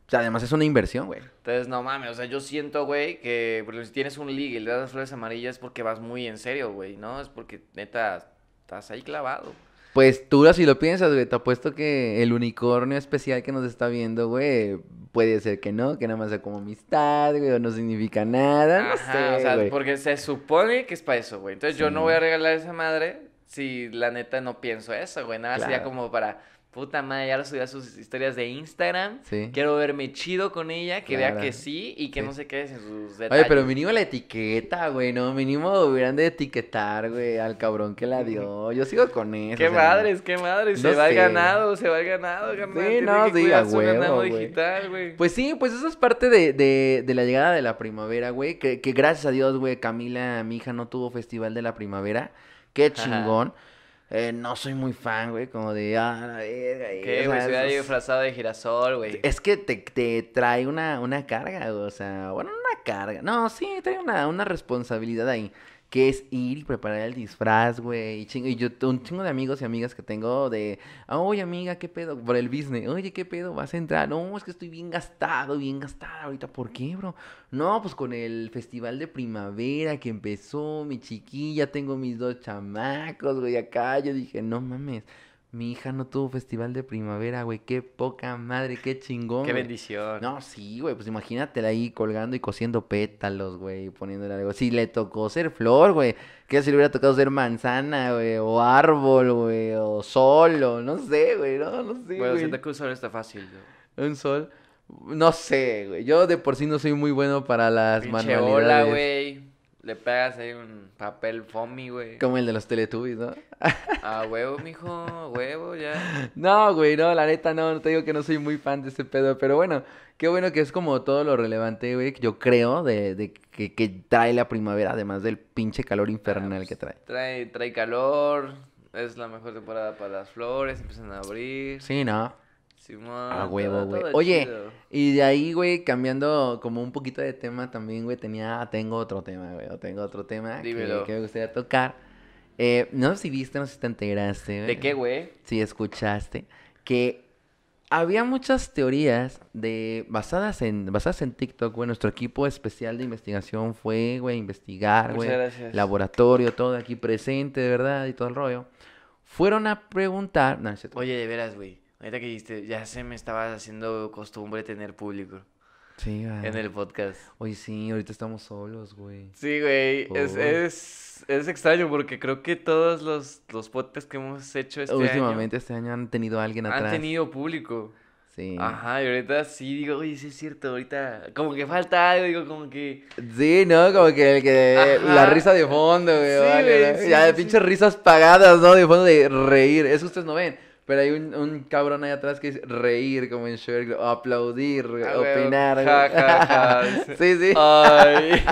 O sea, además es una inversión, güey. Entonces, no mames, o sea, yo siento, güey, que si tienes un ligue y le das las flores amarillas es porque vas muy en serio, güey, ¿no? Es porque neta estás ahí clavado. Pues tú si lo piensas, güey, te apuesto que el unicornio especial que nos está viendo, güey, puede ser que no, que nada más sea como amistad, güey, o no significa nada, no Ajá, sé, o sea, güey. porque se supone que es para eso, güey. Entonces yo no voy a regalar esa madre si la neta no pienso eso, güey. Nada, sería Claro. como para, puta madre, ya lo subí a sus historias de Instagram. Sí. Quiero verme chido con ella, que vea que sí y que Sí. no se quede sin sus Oye, detalles. pero mínimo la etiqueta, güey, ¿no? Mínimo hubieran de etiquetar, güey, al cabrón que la dio. Yo sigo con eso. Qué o sea, madres, qué madres. no se va el ganado, se va el ganado, carnal. Sí, no, que sí, a huevo, ganado digital, güey. Pues sí, pues eso es parte de, de, de la llegada de la primavera, güey. Que, que gracias a Dios, güey, Camila, mi hija, no tuvo festival de la primavera. Qué chingón. Eh, no soy muy fan, güey, como de, ah, la verga. ¿Qué, güey? Se hubiera disfrazado de girasol, güey. Es que te, te trae una, una carga, güey, o sea, bueno, una carga. No, sí, trae una, una responsabilidad ahí. Que es ir y preparar el disfraz, güey. Y, chingo, y yo, un chingo de amigos y amigas que tengo de, "Ah, oye, amiga, ¿qué pedo? Por el business. Oye, ¿qué pedo? ¿Vas a entrar? No, es que estoy bien gastado, bien gastada ahorita. ¿Por qué, bro? No, pues con el festival de primavera que empezó, mi chiquilla, tengo mis dos chamacos, güey, acá. Yo dije, no mames. Mi hija no tuvo festival de primavera, güey. Qué poca madre, qué chingón. Qué güey. bendición. No, sí, güey, pues imagínatela ahí colgando y cosiendo pétalos, güey, poniéndole algo. Si le tocó ser flor, güey, que si le hubiera tocado ser manzana, güey, o árbol, güey, o sol, o no sé, güey, no, no sé, bueno, güey. siento que usar está fácil, güey. Un sol, no sé, güey, yo de por sí no soy muy bueno para las Pinche manualidades. ola, güey. Le pegas ahí un papel foamy, güey. Como el de los Teletubbies, ¿no? A huevo, mijo, a huevo, ya. No, güey, no, la neta no, no te digo que no soy muy fan de ese pedo, pero bueno, qué bueno que es como todo lo relevante, güey, yo creo, de, de que, que trae la primavera, además del pinche calor infernal que trae. Trae, trae calor, es la mejor temporada para las flores, empiezan a abrir. Sí, ¿no? Simón, A huevo, güey. Oye, chido. y de ahí, güey, cambiando como un poquito de tema también, güey, tenía, tengo otro tema, güey, o tengo otro tema que, Dímelo. que me gustaría tocar. Eh, no sé si viste, no sé si te enteraste, güey. ¿De qué, güey? si escuchaste, que había muchas teorías de basadas en basadas en TikTok, güey. Nuestro equipo especial de investigación fue, güey, investigar, Muchas güey. gracias. Laboratorio, todo aquí presente, de verdad, y todo el rollo. Fueron a preguntar, no. Oye, de veras, güey. Ahorita que dijiste, ya se me estaba haciendo costumbre tener público. Sí, güey. en el podcast. Oye, sí, ahorita estamos solos, güey. Sí, güey, es, es, es extraño porque creo que todos los, los podcasts que hemos hecho este Últimamente este año han tenido a alguien año atrás. han tenido público. Sí. Ajá, y ahorita sí digo, oye, sí es cierto, ahorita como que falta algo, digo, como que... Sí, ¿no? Como que el que Ajá. la risa de fondo, güey. Sí, vale, güey, ¿no? sí, ya de sí, pinches risas pagadas, ¿no? De fondo de reír. Eso ustedes no ven. Pero hay un, un cabrón ahí atrás que dice reír, como en Shrek, o aplaudir, Ah, opinar. ja, ja, ja. sí, sí. Ay.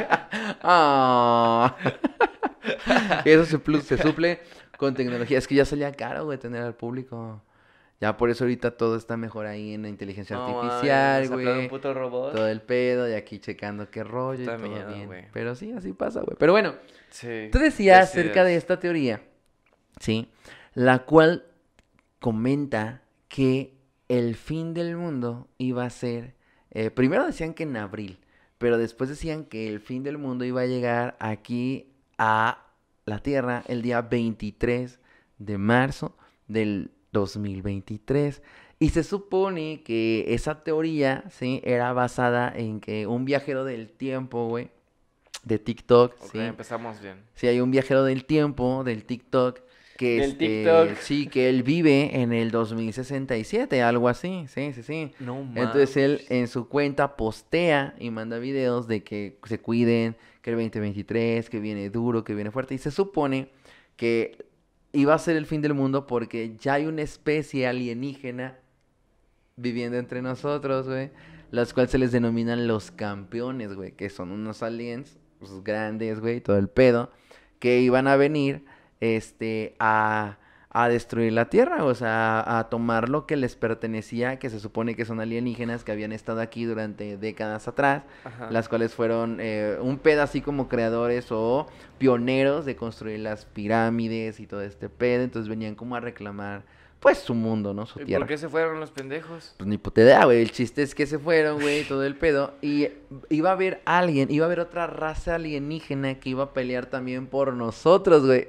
Y eso se, plus- se suple con tecnología. Es que ya salía caro, güey, tener al público. Ya por eso ahorita todo está mejor ahí en la inteligencia No artificial, güey. Todo el pedo y aquí checando qué rollo y Está todo miedo, bien. güey. Pero sí, así pasa, güey. Pero bueno, Sí. tú decías acerca es. de esta teoría, ¿sí? La cual comenta que el fin del mundo iba a ser, eh, primero decían que en abril, pero después decían que el fin del mundo iba a llegar aquí a la Tierra el día 23 de marzo del 2023. Y se supone que esa teoría, ¿sí? Era basada en que un viajero del tiempo, güey, de TikTok, Ok, ¿sí? empezamos bien. Sí, hay un viajero del tiempo, del TikTok, que Del este, TikTok. sí, que él vive en el 2067, algo así, sí, sí, sí. No Entonces él en su cuenta postea y manda videos de que se cuiden, que el 2023, que viene duro, que viene fuerte. Y se supone que iba a ser el fin del mundo porque ya hay una especie alienígena viviendo entre nosotros, güey. Las cuales se les denominan los campeones, güey. Que son unos aliens pues, grandes, güey, todo el pedo. Que iban a venir, este, a, a destruir la Tierra. O sea, a, a tomar lo que les pertenecía, que se supone que son alienígenas que habían estado aquí durante décadas atrás. Ajá. Las cuales fueron eh, un pedo así como creadores o pioneros de construir las pirámides y todo este pedo. Entonces venían como a reclamar, pues, su mundo, ¿no? Su ¿Y tierra. por qué se fueron los pendejos? Pues ni puta idea, güey. El chiste es que se fueron, güey, todo el pedo. Y iba a haber alguien, iba a haber otra raza alienígena que iba a pelear también por nosotros, güey.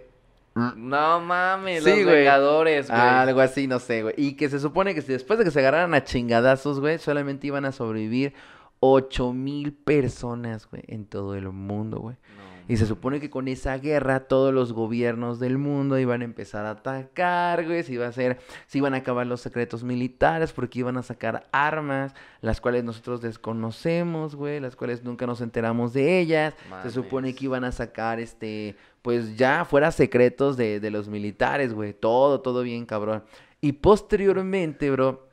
No mames, Sí, los güey. Vengadores, güey. Algo así, no sé, güey. Y que se supone que si después de que se agarraran a chingadazos, güey, solamente iban a sobrevivir ocho mil personas, güey, en todo el mundo, güey. No Y se supone que con esa guerra todos los gobiernos del mundo iban a empezar a atacar, güey. Se iba a hacer, se iban a acabar los secretos militares porque iban a sacar armas, las cuales nosotros desconocemos, güey, las cuales nunca nos enteramos de ellas. Se supone que iban a sacar, este, pues ya fuera secretos de, de los militares, güey. Todo, todo bien, cabrón. Y posteriormente, bro,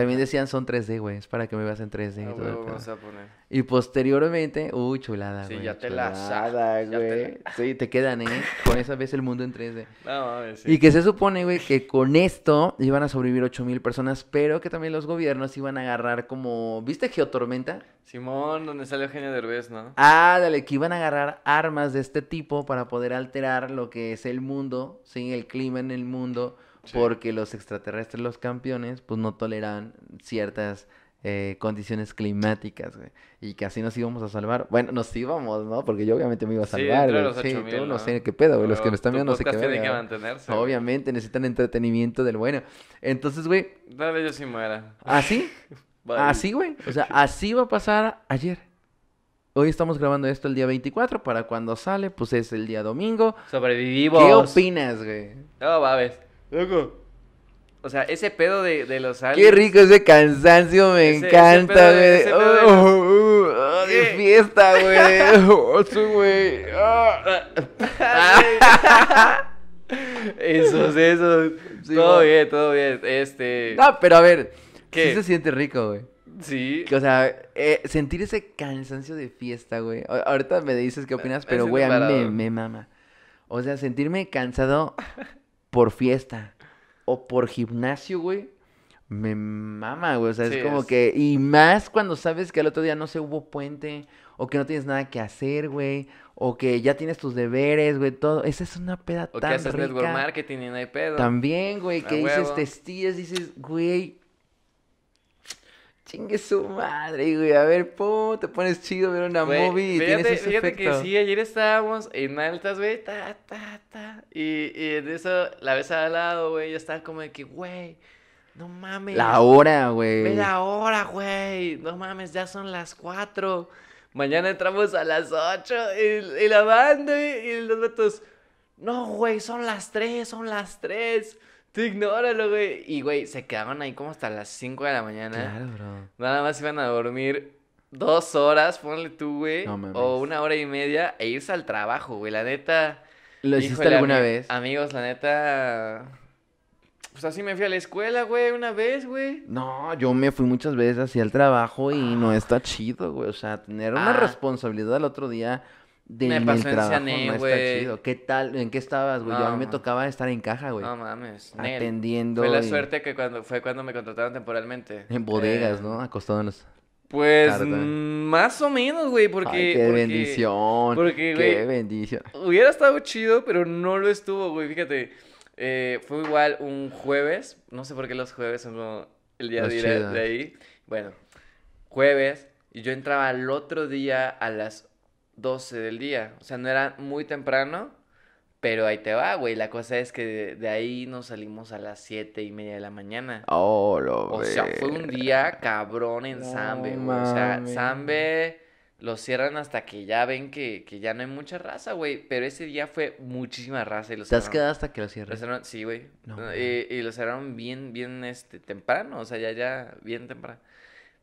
también decían son 3D, güey. Es para que me veas en 3D y Ah, todo pedo. vamos a poner. Y posteriormente, uy, chulada, Sí, güey. ya te la sabes, chulada, ya te güey. Sí, te quedan, ¿eh? Con esa vez el mundo en 3D. No mames, sí. Y que se supone, güey, que con esto iban a sobrevivir 8000 personas, pero que también los gobiernos iban a agarrar como. ¿Viste Geotormenta? Simón, donde sale Eugenio Derbez, ¿no? Ah, dale, que iban a agarrar armas de este tipo para poder alterar lo que es el mundo, sí, el clima en el mundo, Sí. porque los extraterrestres, los campeones, pues no toleran ciertas eh, condiciones climáticas, güey. Y que así nos íbamos a salvar. Bueno, nos íbamos, ¿no? Porque yo obviamente me iba a salvar, güey. los Sí, 8000, tú no ¿no? sé qué pedo, güey. Los que me están viendo no sé qué podcast tiene que mantenerse. Obviamente necesitan entretenimiento del bueno. Entonces, güey, Dale, yo sí muera. así, Bye. así, güey. O sea, así va a pasar ayer. Hoy estamos grabando esto el día 24, para cuando sale, pues es el día domingo. Sobrevivimos. ¿Qué opinas, güey? No, mames. Loco. O sea, ese pedo de, de los Qué aliens. rico ese cansancio, me Ese- encanta, güey. de Oh, los- oh, oh, de ¿Qué? fiesta, güey. Güey. Ah. Esos, esos. Sí, todo bien, todo bien. Este. No, pero a ver, ¿Qué? sí se siente rico, güey. Sí. Que, O sea, eh, sentir ese cansancio de fiesta, güey. Ahorita me dices qué opinas, pero, güey, a mí me, me mama. O sea, sentirme cansado por fiesta o por gimnasio, güey. Me mama, güey. O sea, Sí, es como es- que. Y más cuando sabes que al otro día no se hubo puente. O que no tienes nada que hacer, güey. O que ya tienes tus deberes, güey. Todo. Esa es una peda O que tan haces network rica. marketing y no hay pedo. También, güey, que dices, huevo. te estiras, dices, güey, chingue su madre, güey, a ver, pum, te pones chido ver una Güey, movie y fíjate, tienes ese fíjate que sí, ayer estábamos en altas, güey, ta, ta, ta. Y, y en eso, la vez al lado, güey, ya estaba como de que, güey, No mames. La hora, güey. Ve la hora, güey. No mames, ya son las 4. Mañana entramos a las 8. Y, y la banda y los vatos. No, güey, son las 3, son las 3. Tú ignóralo, güey. Y, güey, se quedaron ahí como hasta las 5 de la mañana. Claro, bro. Nada más iban a dormir dos horas, ponle tú, güey. No o una hora y media e irse al trabajo, güey. La neta. ¿Lo hiciste híjole, alguna vez? Amigos, la neta. Pues así me fui a la escuela, güey, una vez, güey. No, yo me fui muchas veces hacia el trabajo y no está chido, güey. O sea, tener una Ah. responsabilidad al otro día de Me en pasó el en trabajo Ciané, no está chido. ¿Qué tal? ¿En qué estabas, güey? Yo a mí me No. tocaba estar en caja, güey. No mames. Atendiendo. Fue la y- suerte que cuando fue cuando me contrataron temporalmente. En bodegas, Eh, ¿no? Acostándonos. Pues Claro, también. mm, más o menos, güey, porque Ay, qué porque bendición. porque, qué güey, bendición. Hubiera estado chido, pero no lo estuvo, güey. Fíjate, eh, fue igual un jueves. No sé por qué los jueves son como el día Los de, ir a- chidos. de ahí. Bueno, jueves. Y yo entraba al otro día a las 12 del día. O sea, no era muy temprano. Pero ahí te va, güey. La cosa es que de, de ahí nos salimos a las 7 y media de la mañana. Oh, lo O sea, fue un día cabrón en No Zambe, güey. O sea. Zambe lo cierran hasta que ya ven que, que ya no hay mucha raza, güey. Pero ese día fue muchísima raza y lo Te has quedado hasta que lo lo cierres. cerraron- sí, güey. No, y lo cerraron bien, bien, este, temprano. O sea, ya, ya, bien temprano.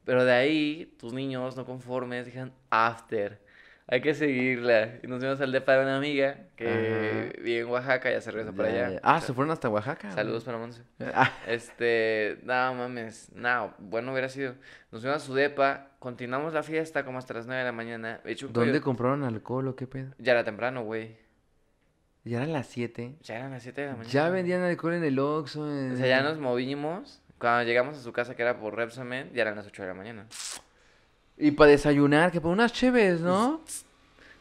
Pero de ahí, tus niños no conformes dijeron, after. Hay que seguirla. Y nos fuimos al depa de una amiga que Ajá. vive en Oaxaca, ya se regresa para allá. ya. Ah, se fueron hasta Oaxaca. Saludos para Monse. Ah, Este, no mames, no, bueno hubiera sido. Nos fuimos a su depa, continuamos la fiesta como hasta las 9 de la mañana. De hecho, ¿Dónde compraron alcohol o qué pedo? ya era temprano, güey. Ya eran las 7. Ya eran las 7 de la mañana. Ya vendían alcohol en el Oxxo. O sea, ya nos movimos. Cuando llegamos a su casa, que era por Repsamen, ya eran las 8 de la mañana. Y para desayunar, que para unas cheves, ¿no?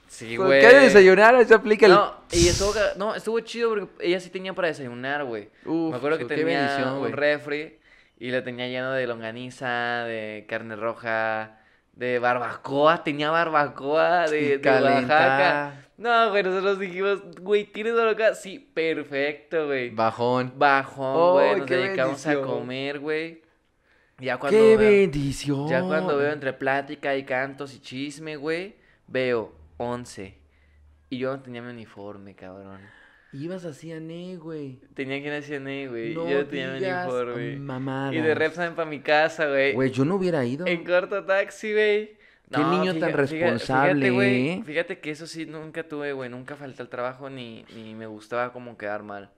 Sí, ¿Por güey. qué desayunar? Se aplica el... No, y estuvo, no, estuvo chido porque ella sí tenía para desayunar, güey. Me acuerdo que tenía un refri y lo tenía lleno de longaniza, de carne roja, de barbacoa. Tenía barbacoa de, de Oaxaca. No, güey, nosotros dijimos, güey, ¿tienes barbacoa? Sí, perfecto, güey. Bajón. Bajón, güey, ¡Ay, nos dedicamos a comer, güey. Ya cuando ¡Qué veo- bendición! ya cuando veo entre plática y cantos y chisme, güey, veo 11. Y yo no tenía mi uniforme, cabrón. Ibas así a Ne, güey. Tenía que ir a CNE, güey. No yo no tenía mi uniforme. mamadas. Y de Repsamen para mi casa, güey. Güey, yo no hubiera ido. En corto taxi, güey. Qué niño tan responsable, Fíjate, güey. ¿eh? Fíjate que eso sí nunca tuve, güey. Nunca falté al trabajo ni, ni me gustaba como quedar mal.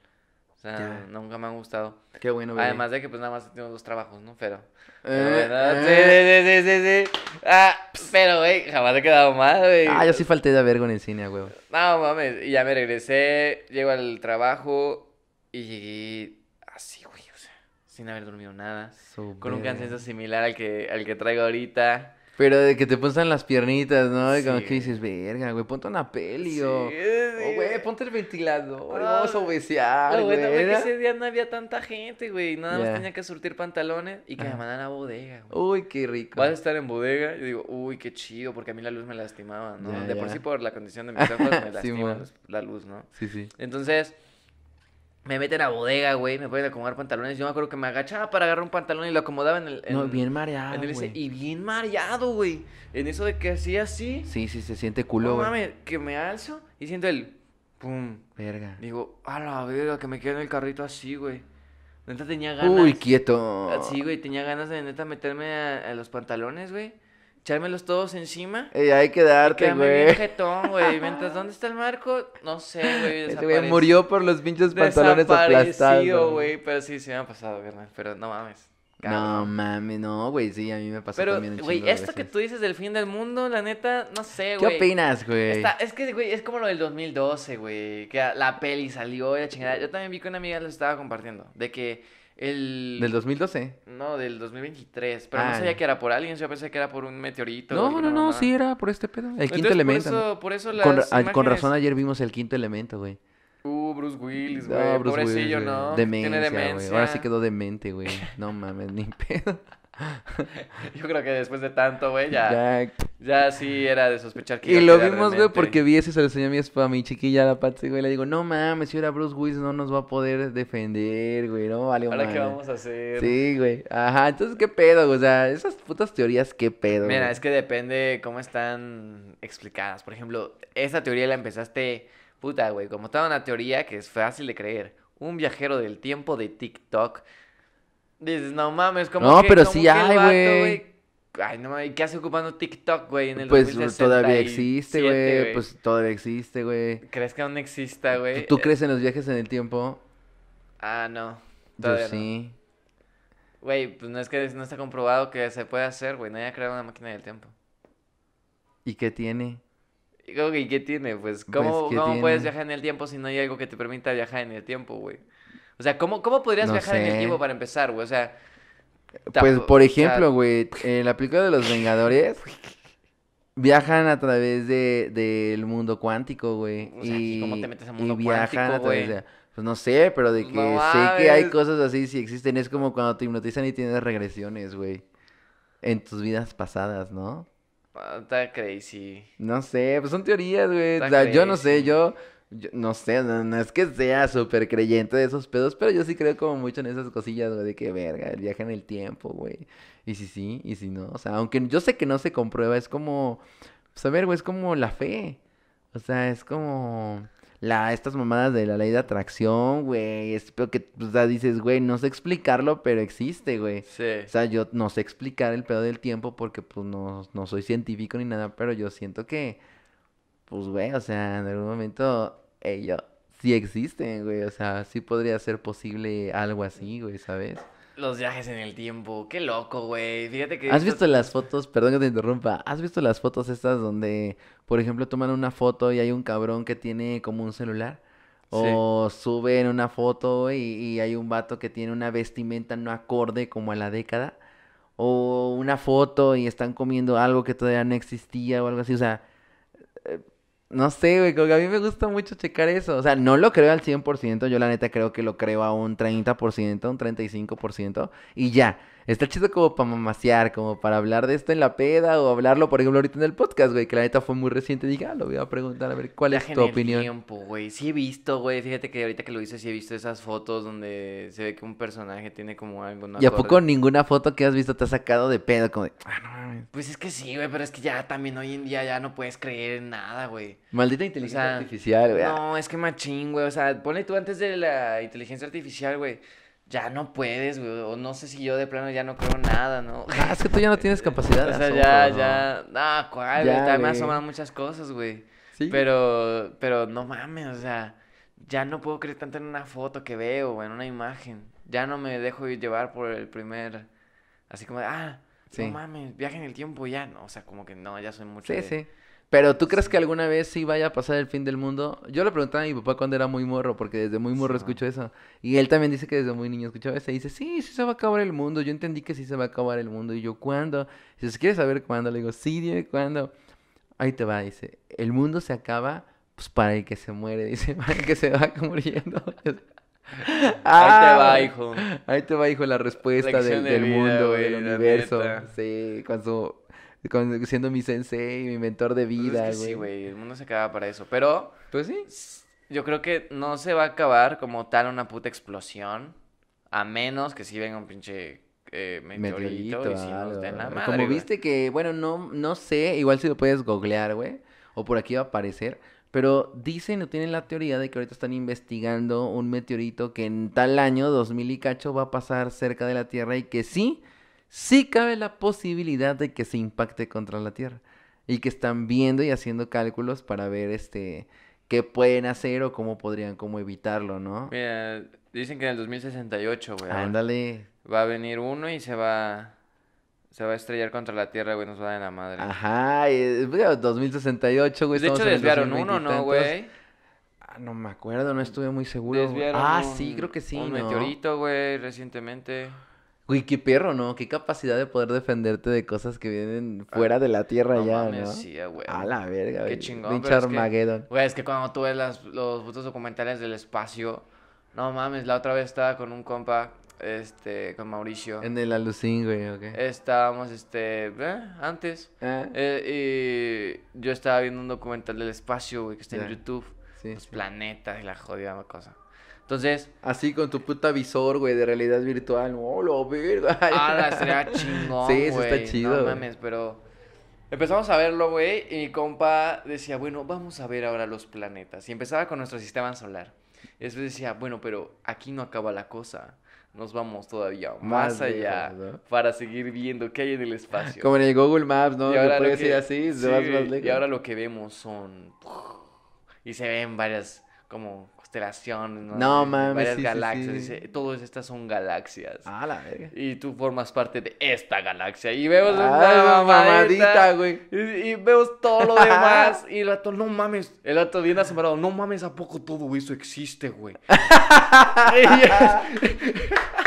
O sea, Ya. nunca me han gustado. Qué bueno, güey. Además de que pues nada más tengo dos trabajos, ¿no? Pero... Eh, pero eh. Sí, sí, sí, sí, sí. Ah, pero, güey, jamás he quedado mal, güey. Ah, yo sí falté de vergo en el cine, güey. No, mames. Y ya me regresé, llego al trabajo y llegué así, güey, o sea, sin haber dormido nada. Con un cansancio similar al que, al que traigo ahorita. Pero de que te punzan las piernitas, ¿no? Y como que dices, verga, güey, ponte una peli o... Sí, o, güey, ponte el ventilador, Ah, vamos a obesear, que güey. ese día no había tanta gente, güey. Nada más tenía que surtir pantalones y que me Ajá. mandan a bodega, güey. Uy, qué rico. Vas a estar en bodega. Yo digo, uy, qué chido, porque a mí la luz me lastimaba, ¿no? De por sí, por la condición de mis ojos, me lastima la luz, ¿no? Sí, sí. Entonces, me meten a bodega, güey, me ponen a acomodar pantalones. Yo me acuerdo que me agachaba para agarrar un pantalón y lo acomodaba en el. No, en- bien mareado, en el ese- güey. y bien mareado, güey. En eso de que hacía así. Sí, sí, se siente culo, no güey. mames, que me alzo y siento el. Pum. Verga. Digo, a la verga, que me quedo en el carrito así, güey. Neta tenía ganas. Uy, quieto. Sí, güey, tenía ganas de neta meterme a, a los pantalones, güey. Echármelos todos encima. Ey, hay que Y darte, quedarme bien güey. jetón, güey. Mientras, ¿dónde está el marco? No sé, güey. Este güey murió por los pinches pantalones aplastados. güey. Pero sí, sí me ha pasado, carnal. Pero no mames. No mames, no, güey, sí, a mí me pasó Pero, también un güey, esto que tú dices del fin del mundo, la neta, no sé, ¿Qué güey. opinas, güey? Es que, güey, es como lo del 2012, güey. Que la peli salió y la chingada. Yo también vi que una amiga lo estaba compartiendo. De que el. ¿Del 2012? No, del 2023. Pero no Ah, sabía ya. que era por alguien. Yo pensé que era por un meteorito. No, no, no, mamada. sí era por este pedo. El quinto Entonces, elemento. Por ¿no? eso, por eso Con, las ra- ah, con razón imágenes- ayer vimos el quinto elemento, güey. Uh, Bruce Willis, güey. No, Pobrecillo, Willis, güey. ¿no? Demencia, Tiene güey. demencia. Ahora sí quedó demente, güey. No mames, ni pedo. Yo creo que después de tanto, güey, ya, ya, Ya. sí era de sospechar que Y lo vimos, güey, porque vi eso y se lo enseñé a mi, a mi chiquilla, la Patsy, güey. Le digo, no mames, si era Bruce Willis no nos va a poder defender, güey. No, vale, ¿Ahora qué vamos a hacer? Sí, güey. Ajá, entonces, ¿qué pedo? güey? O sea, esas putas teorías, ¿qué pedo? Mira, es que depende cómo están explicadas. Por ejemplo, esa teoría la empezaste, puta, güey, como toda una teoría que es fácil de creer. Un viajero del tiempo de TikTok. Dices, no mames, como No, que, pero como sí que el hay, vato, güey. Ay, no mames, ¿y qué hace ocupando TikTok, güey, en el Pues todavía 2067, existe, güey. Pues todavía existe, güey. ¿Crees que aún exista, güey? ¿Tú crees en los viajes en el tiempo? Ah, no. Yo todavía no. sí. Güey, pues no es que no está comprobado que se puede hacer, güey. Nadie ha creado una máquina del tiempo. ¿Y qué tiene? Y como que, ¿y qué tiene? Pues, Pues, ¿cómo, ¿qué cómo puedes viajar en el tiempo si no hay algo que te permita viajar en el tiempo, güey? O sea, ¿cómo, cómo podrías No viajar en el tiempo para empezar, güey? O sea, Pues, por o sea, ejemplo, güey, en la película de los Vengadores viajan a través de del mundo cuántico, güey. O sea, ¿y cómo te metes al mundo y viajan cuántico, a través de... Pues no sé, pero de Pues que no sé que hay cosas así, si existen. Es como cuando te hipnotizan y tienes regresiones, güey. En tus vidas pasadas, ¿no? ah, Está crazy. No sé, pues son teorías, güey. O sea, yo no sé, yo, yo no sé, no, no es que sea súper creyente de esos pedos, pero yo sí creo como mucho en esas cosillas, güey, de que verga, el viaje en el tiempo, güey. Y si sí, y si no. O sea, aunque yo sé que no se comprueba, es como, pues a ver, güey, es como la fe. O sea, es como la, estas mamadas de la ley de atracción, güey. Es que, o sea, dices, güey, no sé explicarlo, pero existe, güey. Sí. O sea, yo no sé explicar el pedo del tiempo porque pues no, no soy científico ni nada, pero yo siento que, pues, güey, o sea, en algún momento ellos sí existen, güey. O sea, sí podría ser posible algo así, güey, ¿sabes? Los viajes en el tiempo. Qué loco, güey. Fíjate que... ¿Has visto las fotos? Perdón que te interrumpa. ¿Has visto las fotos estas donde, por ejemplo, toman una foto y hay un cabrón que tiene como un celular? O suben una foto y, y hay un vato que tiene una vestimenta no acorde como a la década. O una foto y están comiendo algo que todavía no existía o algo así. O sea, eh, no sé, güey, como que a mí me gusta mucho checar eso. O sea, no lo creo al 100%, yo la neta creo que lo creo a un 30%, un 35%, y ya. Está chido como para mamasear, como para hablar de esto en la peda o hablarlo, por ejemplo, ahorita en el podcast, güey, que la neta fue muy reciente. Dije, ah, lo voy a preguntar a ver cuál es tu en el opinión. tiempo, güey. Sí he visto, güey. Fíjate que ahorita que lo hice, sí he visto esas fotos donde se ve que un personaje tiene como algo ¿Y a poco ninguna foto que has visto te ha sacado de pedo? Como de, ah, no mames. Pues es que sí, güey, pero es que ya también hoy en día ya no puedes creer en nada, güey. Maldita inteligencia sea, artificial, güey. No, es que machín, güey. O sea, ponle tú antes de la inteligencia artificial, güey. Ya no puedes, güey. O no sé si yo de plano ya no creo nada, ¿no? Ah, es que tú ya no tienes capacidad de O sea, asombro, ya, ¿no? ya. No, cuál, Ya, güey. También asombran muchas cosas, güey. Sí. Pero, pero no mames, o sea, ya no puedo creer tanto en una foto que veo o en una imagen. Ya no me dejo llevar por el primer, así como de, ah, Sí. no mames, viaje en el tiempo ya, no, o sea, como que no, ya soy mucho Sí, de- sí. Pero ¿tú crees que alguna vez sí vaya a pasar el fin del mundo? Yo le preguntaba a mi papá cuando era muy morro, porque desde muy morro Sí, escucho eso. Y él también dice que desde muy niño escuchaba eso. Y dice, sí, sí se va a acabar el mundo. Yo entendí que sí se va a acabar el mundo. Y yo, ¿cuándo? Dice, ¿quieres saber cuándo? Le digo, sí, dime cuándo. Ahí te va, dice. El mundo se acaba, pues para el que se muere, dice, para el que se va muriendo. Ahí te Ah, va, hijo. Ahí te va, hijo, la respuesta del, de del vida, mundo, del universo. neta. Sí, con su, con- siendo mi sensei, mi mentor de Pues es vida, que sí, güey. güey, el mundo se acaba para eso, pero Pues sí. yo creo que no se va a acabar como tal una puta explosión, a menos que sí venga un pinche eh, meteorito, Meteorito, y si nos den la Como madre, güey. viste que, bueno, no, no sé, igual si lo puedes googlear, güey, o por aquí va a aparecer, pero dicen o tienen la teoría de que ahorita están investigando un meteorito que en tal año, 2000 y cacho, va a pasar cerca de la Tierra y que sí, sí cabe la posibilidad de que se impacte contra la Tierra. Y que están viendo y haciendo cálculos para ver, este, qué pueden hacer o cómo podrían, cómo evitarlo, ¿no? Mira, dicen que en el 2068, güey, Ándale. va a venir uno y se va, se va a estrellar contra la Tierra, güey, nos va a dar en la madre. Ajá, eh, bueno, 2068, güey. de hecho desviaron 2020 uno, y ¿no, güey? Ah, no me acuerdo, no estuve muy seguro. Desviaron Ah, un- sí, creo que sí, Un ¿no? meteorito, güey, recientemente. Güey, qué perro, ¿no? Qué capacidad de poder defenderte de cosas que vienen fuera de la Tierra Ah, No ya, mames, ¿no? sí, huevo. A la verga, Qué güey. chingón, Pinche pero es que- Armageddon. Güey, es que cuando tú ves las, los putos documentales del espacio, no mames, la otra vez estaba con un compa este, con Mauricio. En el alucín, güey, ok. Estábamos, este, eh, antes. Ah, Eh, y yo estaba viendo un documental del espacio, güey, que está en. YouTube. sí, Los sí. planetas y la jodida cosa. Entonces, Así con tu puta visor, güey, de realidad virtual. ¡Oh, la verga! ah, la estaría chingón, Sí, eso está güey. chido, No güey. mames, pero empezamos a verlo, güey, y mi compa decía, bueno, vamos a ver ahora los planetas. Y empezaba con nuestro sistema solar. Y después decía, bueno, pero aquí no acaba la cosa. Nos vamos todavía más, Más allá lejos, ¿no? para seguir viendo qué hay en el espacio. Como en el Google Maps, ¿no? Y ahora lo puedes que- ir así, sí, más lejos. Y ahora lo que vemos son. Y se ven varias como constelaciones, ¿no? Mames, Varias sí, galaxias. sí. Dice, todas estas son galaxias. Ah, la verga. Y tú formas parte de esta galaxia. Y vemos Ah, una mamadita, mamadita, güey. Y, y vemos todo lo demás. y el vato, no mames. El vato bien asombrado. No mames, ¿a poco todo eso existe, güey?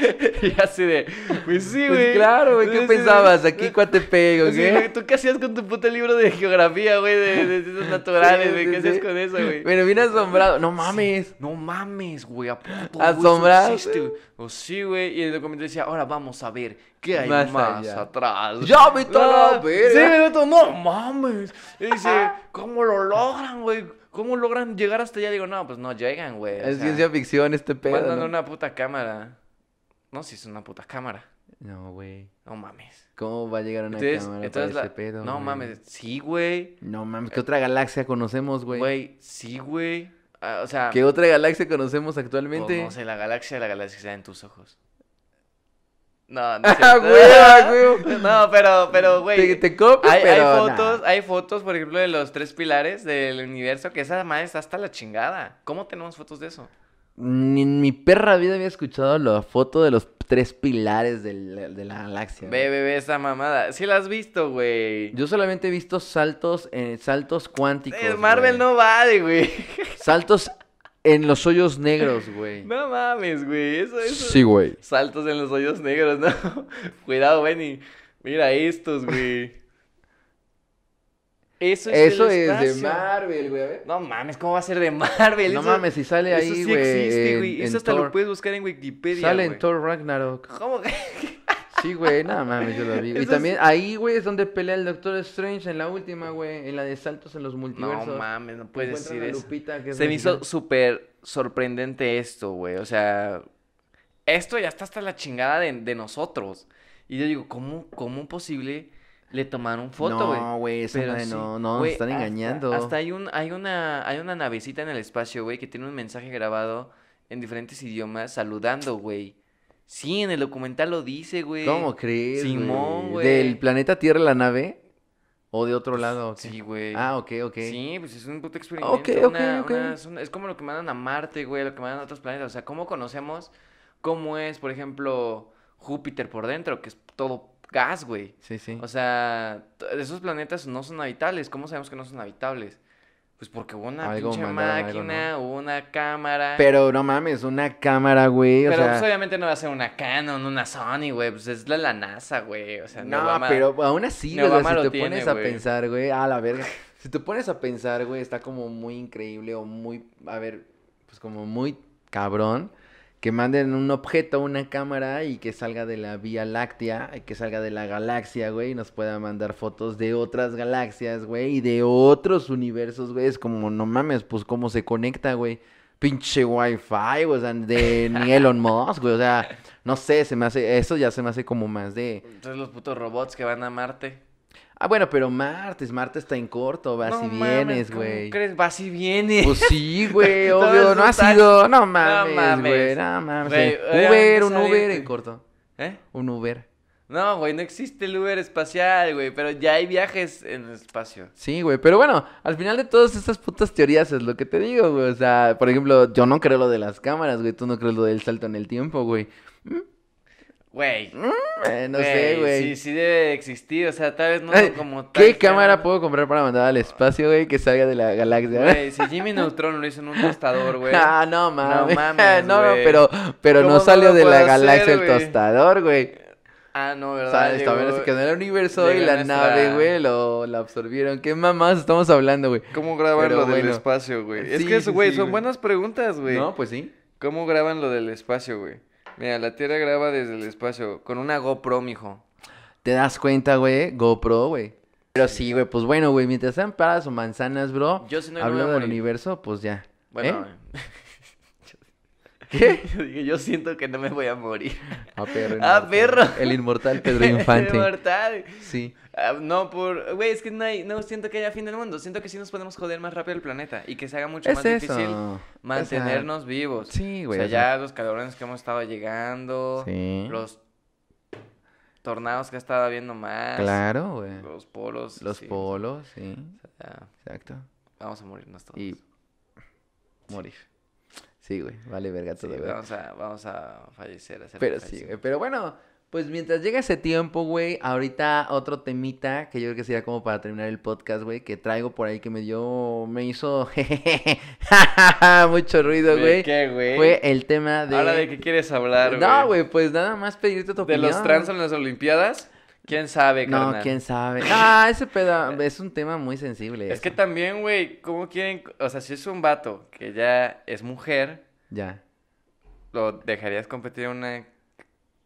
y, así de, pues sí, güey. Pues claro, güey, ¿qué Sí, pensabas? sí. Aquí Coatepec, ¿o Sí, qué? güey, ¿Tú qué hacías con tu puto libro de geografía, güey? De, de ciencias naturales, güey. ¿Qué hacías con eso, güey? Pero bien asombrado. No mames. No mames, güey, ¿a todo Asombrado, güey. O sí, güey, y el documento decía, ahora vamos a ver qué hay Más atrás. Ya, a la verga. Sí, no mames. Y dice, ¿cómo lo logran, güey? ¿Cómo logran llegar hasta allá? Digo, no, pues no llegan, güey. o Es sea, ciencia ficción este pedo. mandan ¿no? una puta cámara. No, si es una puta cámara. No, güey. No mames. ¿Cómo va a llegar una Entonces, cámara entonces para la- ese pedo? No mames, sí, güey. No mames, ¿qué otra galaxia conocemos, güey? Güey, sí, güey. Ah, o sea, ¿Qué otra galaxia conocemos pues, actualmente? no sé, la galaxia, la galaxia está en tus ojos. No, no. Ah, güey, ah, güey. No, pero, pero, güey. Te, te copias, Hay, hay pero fotos, nah. hay fotos, por ejemplo, de los tres pilares del universo, que esa madre está hasta la chingada. ¿Cómo tenemos fotos de eso? Ni en mi perra vida había escuchado la foto de los tres pilares del- de la galaxia. Ve, ve, ve esa mamada. Sí la has visto, güey. Yo solamente he visto saltos, eh, saltos cuánticos. Eh, Marvel güey. no vale, güey. Saltos en los hoyos negros, güey. No mames, güey. Eso, eso. Sí, güey. Saltos en los hoyos negros, ¿no? Cuidado, Benny. Mira estos, güey. Eso es, Eso del es de. Marvel, güey. a ver. No mames, ¿cómo va a ser de Marvel? No Eso- mames, si sale Eso ahí, sí güey. existe, güey. Eso hasta Thor. lo puedes buscar en Wikipedia, Sale en güey. Thor Ragnarok. ¿Cómo que? Sí, güey, nada mames, yo lo vi. Y Eso es- también ahí, güey, es donde pelea el Doctor Strange en la última, güey. En la de saltos en los No multiversos. mames, no puedes decir eso. Lupita, que Se me hizo súper sorprendente esto, güey. O sea, esto ya está hasta la chingada de, de nosotros. Y yo digo, ¿cómo, cómo posible le tomaron foto, güey? No, güey, esa Pero sí, no, no, nos güey, están hasta- engañando. Hasta hay un, hay una, hay una navecita en el espacio, güey, que tiene un mensaje grabado en diferentes idiomas saludando, güey. Sí, en el documental lo dice, güey. ¿Cómo crees, Simón, güey. ¿Del planeta Tierra la nave? ¿O de otro lado? o qué? Sí, güey. Ah, ok, ok. Sí, pues es un puto experimento. Ok, ok, una- ok. una- es, un- es como lo que mandan a Marte, güey, lo que mandan a otros planetas. O sea, ¿cómo conocemos cómo es, por ejemplo, Júpiter por dentro? Que es todo gas, güey. Sí, sí. O sea, esos planetas no son habitables. ¿Cómo sabemos que no son habitables? Pues porque hubo una Algo pinche mandaron, algo, máquina, hubo una cámara. Pero no mames, una cámara, güey. O Pero, sea, pues obviamente no va a ser una Canon, una Sony, güey. Pues es la, la NASA, güey. O sea, no, Obama- pero aún así, o sea, si te tiene, pones a pensar, güey, a la verga. Si te pones a pensar, güey, está como muy increíble o muy, a ver, pues como muy cabrón que manden un objeto, una cámara y que salga de la Vía Láctea, y que salga de la galaxia, güey, y nos pueda mandar fotos de otras galaxias, güey, y de otros universos, güey. Es como, no mames, pues cómo se conecta, güey. Pinche wifi, o sea, de ni Elon Musk, güey, o sea, no sé, se me hace, eso ya se me hace como más de... Entonces los putos robots que van a Marte. Ah, bueno, pero martes, martes está en corto, vas No y vienes, ¿cómo güey. crees? Vas y vienes. Pues sí, güey, obvio, no ha sido, no mames, güey, no mames. Uber, un Uber que- en corto, ¿Eh? un Uber. No, güey, no existe el Uber espacial, güey, pero ya hay viajes en el espacio. Sí, güey, pero bueno, al final de todas estas putas teorías es lo que te digo, güey, o sea, por ejemplo, yo no creo lo de las cámaras, güey, tú no crees lo del salto en el tiempo, güey. Güey. Eh, no sé, güey. Sí, sí debe de existir, o sea, tal vez no Ay, como tal. ¿Qué cámara puedo comprar para mandar al espacio, güey, que salga de la galaxia? Güey, si Jimmy Neutron lo hizo en un tostador, güey. Ah, no mames. mames, no, no, güey. pero, pero ¿Cómo no no salió de la galaxia hacer, el tostador, güey. Ah, no, O ¿verdad? sea, esta vez Llegó- se quedó en el universo y la nuestra- nave, güey, lo la absorbieron. ¿Qué mamás estamos hablando, güey? ¿Cómo graban Pero lo del espacio, güey? Es que, güey, sí, son buenas preguntas, güey. No, pues sí. ¿Cómo graban lo del espacio, güey? Mira, la Tierra graba desde el espacio con una GoPro, mijo. ¿Te das cuenta, güey? GoPro, güey. Pero sí, güey, pues bueno, güey, mientras sean paradas o manzanas, bro. Yo sí no hablando del universo, pues ya. Bueno, ¿Eh? ¿Qué? yo dije, yo siento que no me voy a morir. Ah, perro. Ah, perro. El inmortal Pedro Infante. Inmortal. Sí. Ah, no, por. Güey, es que no, hay, no siento que haya fin del mundo. Siento que sí nos podemos joder más rápido el planeta y que se haga mucho Es más eso. difícil mantenernos vivos. Sí, güey, O sea, o sea- ya los calorones que hemos estado llegando, Sí. los tornados que ha estado habiendo más, Claro, güey. los polos. Los sí, polos, sí. o sea, Exacto. vamos a morirnos todos. Y morir. Sí, güey. Vale verga Sí, todo, güey. vamos, a, vamos a fallecer. a ser Pero sí, güey. Pero bueno, pues mientras llega ese tiempo, güey, ahorita otro temita que yo creo que sería como para terminar el podcast, güey, que traigo por ahí que me dio, me hizo mucho ruido, ¿De güey. qué, güey? Fue el tema de... Ahora, ¿de qué quieres hablar, güey? No, güey, pues nada más pedirte tu ¿De opinión. los trans en las Olimpiadas? ¿Quién sabe, No, carnal? quién sabe. No, ese pedo es un tema muy sensible. Es que también, güey, ¿cómo quieren...? O sea, si es un vato que ya es mujer, Ya. ¿lo dejarías competir en una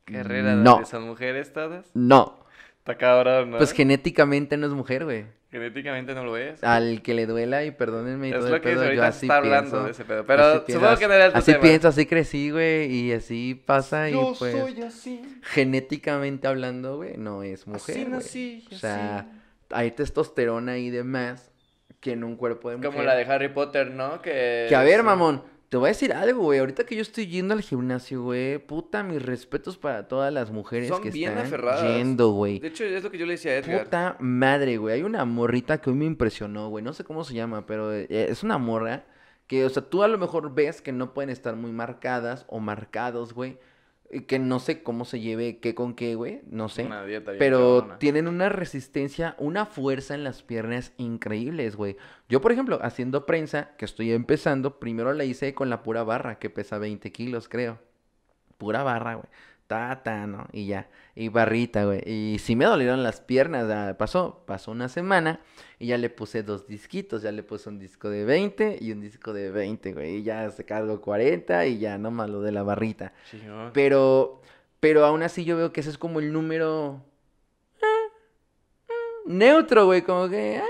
carrera No. donde son mujeres todas? No. Está cabrón, ¿no? Pues genéticamente no es mujer, güey. Genéticamente no lo es. Al que le duela y perdónenme y Es todo lo el que pedo, yo así hablando de ese pedo. Pero Así supongo que no era tu Así tema. pienso, así crecí, güey, y así pasa y pues así. genéticamente hablando, güey, no es mujer, Así nací, O sea, hay testosterona y demás que en un cuerpo de mujer. Como la de Harry Potter, ¿no? Que... Que a ver, sí. mamón, te voy a decir algo, güey. Ahorita que yo estoy yendo al gimnasio, güey, puta, mis respetos para todas las mujeres Son que bien están aferradas. yendo, güey. De hecho, es lo que yo le decía a Edgar. Puta madre, güey. Hay una morrita que hoy me impresionó, güey. No sé cómo se llama, pero eh, es una morra que, o sea, tú a lo mejor ves que no pueden estar muy marcadas o marcados, güey. Y Que no sé cómo se lleve qué con qué, güey. No sé. Una dieta bien Pero cabrona. tienen una resistencia, una fuerza en las piernas increíbles, güey. Yo, por ejemplo, haciendo prensa, que estoy empezando, primero la hice con la pura barra, que pesa 20 kilos, creo. Pura barra, güey. Ta, ta, ¿no? Y ya. Y barrita, güey. Y sí me dolieron las piernas. ah, Pasó, pasó una semana y ya le puse dos disquitos. Ya le puse un disco de 20 y un disco de 20, güey. Y ya se cargo 40 y ya nomás lo de la barrita. Pero, pero aún así yo veo que ese es como el número ah, mm, neutro, güey, como que, ah,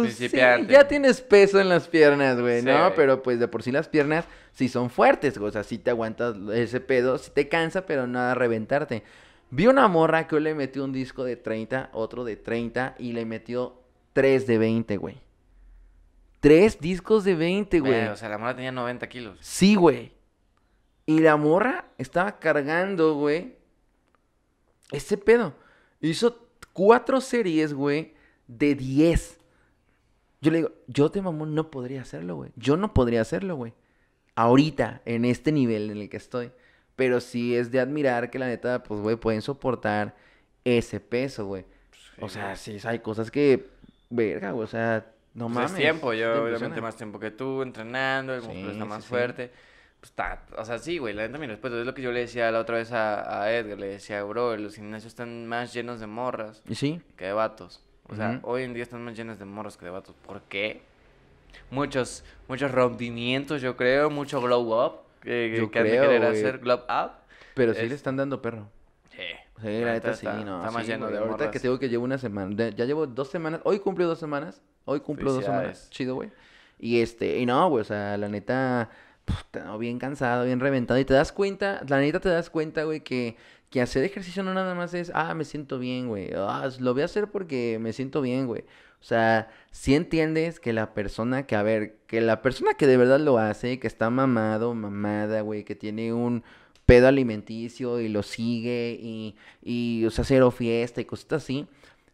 pues sí, Principiante. ya tienes peso en las piernas, güey, Sí, ¿no? güey. Pero pues de por sí las piernas sí son fuertes, güey, o sea, sí te aguantas ese pedo, sí te cansa, pero nada a reventarte. Vi una morra que hoy le metió un disco de 30, otro de 30 y le metió tres de 20, güey. Tres discos de 20, güey. Eh, o sea, la mora tenía 90 kilos. Sí, güey. Y la morra estaba cargando, güey. Ese pedo. Hizo cuatro series, güey, de 10. Yo le digo, yo de mamón no podría hacerlo, güey. Yo no podría hacerlo, güey. Ahorita, en este nivel en el que estoy. Pero sí es de admirar que la neta, pues, güey, pueden soportar ese peso, güey. O sea, sí, hay cosas que, verga, güey, o sea, no Pues mames. es tiempo, yo te obviamente más tiempo que tú entrenando, el músculo Sí, está más sí. fuerte. Pues está, o sea, sí, güey, la neta mi respeto, es lo que yo le decía la otra vez a, a Edgar, le decía, bro, los gimnasios están más llenos de morras Y sí, que de vatos. O sea, hoy en día están más llenos de morras que de vatos. ¿Por qué? Muchos, muchos rompimientos, yo creo, mucho glow up, Yo que han de creo, querer güey. hacer glow up. pero sí Es- le están dando perro. Sí, Sí, la neta sí, está, no. está más sí, lleno de Ahorita morras. que tengo que llevo una semana, de- ya llevo dos semanas, hoy cumplió dos semanas, hoy cumplo dos semanas, chido, güey. Y este, y no, güey, o sea, la neta, puta, bien cansado, bien reventado, y te das cuenta, la neta te das cuenta, güey, que, que hacer ejercicio no nada más es, ah, me siento bien, güey, ah, lo voy a hacer porque me siento bien, güey. O sea, si entiendes que la persona que, a ver, que la persona que de verdad lo hace, que está mamado, mamada, güey, que tiene un pedo alimenticio y lo sigue y, y o sea, cero fiesta y cositas así,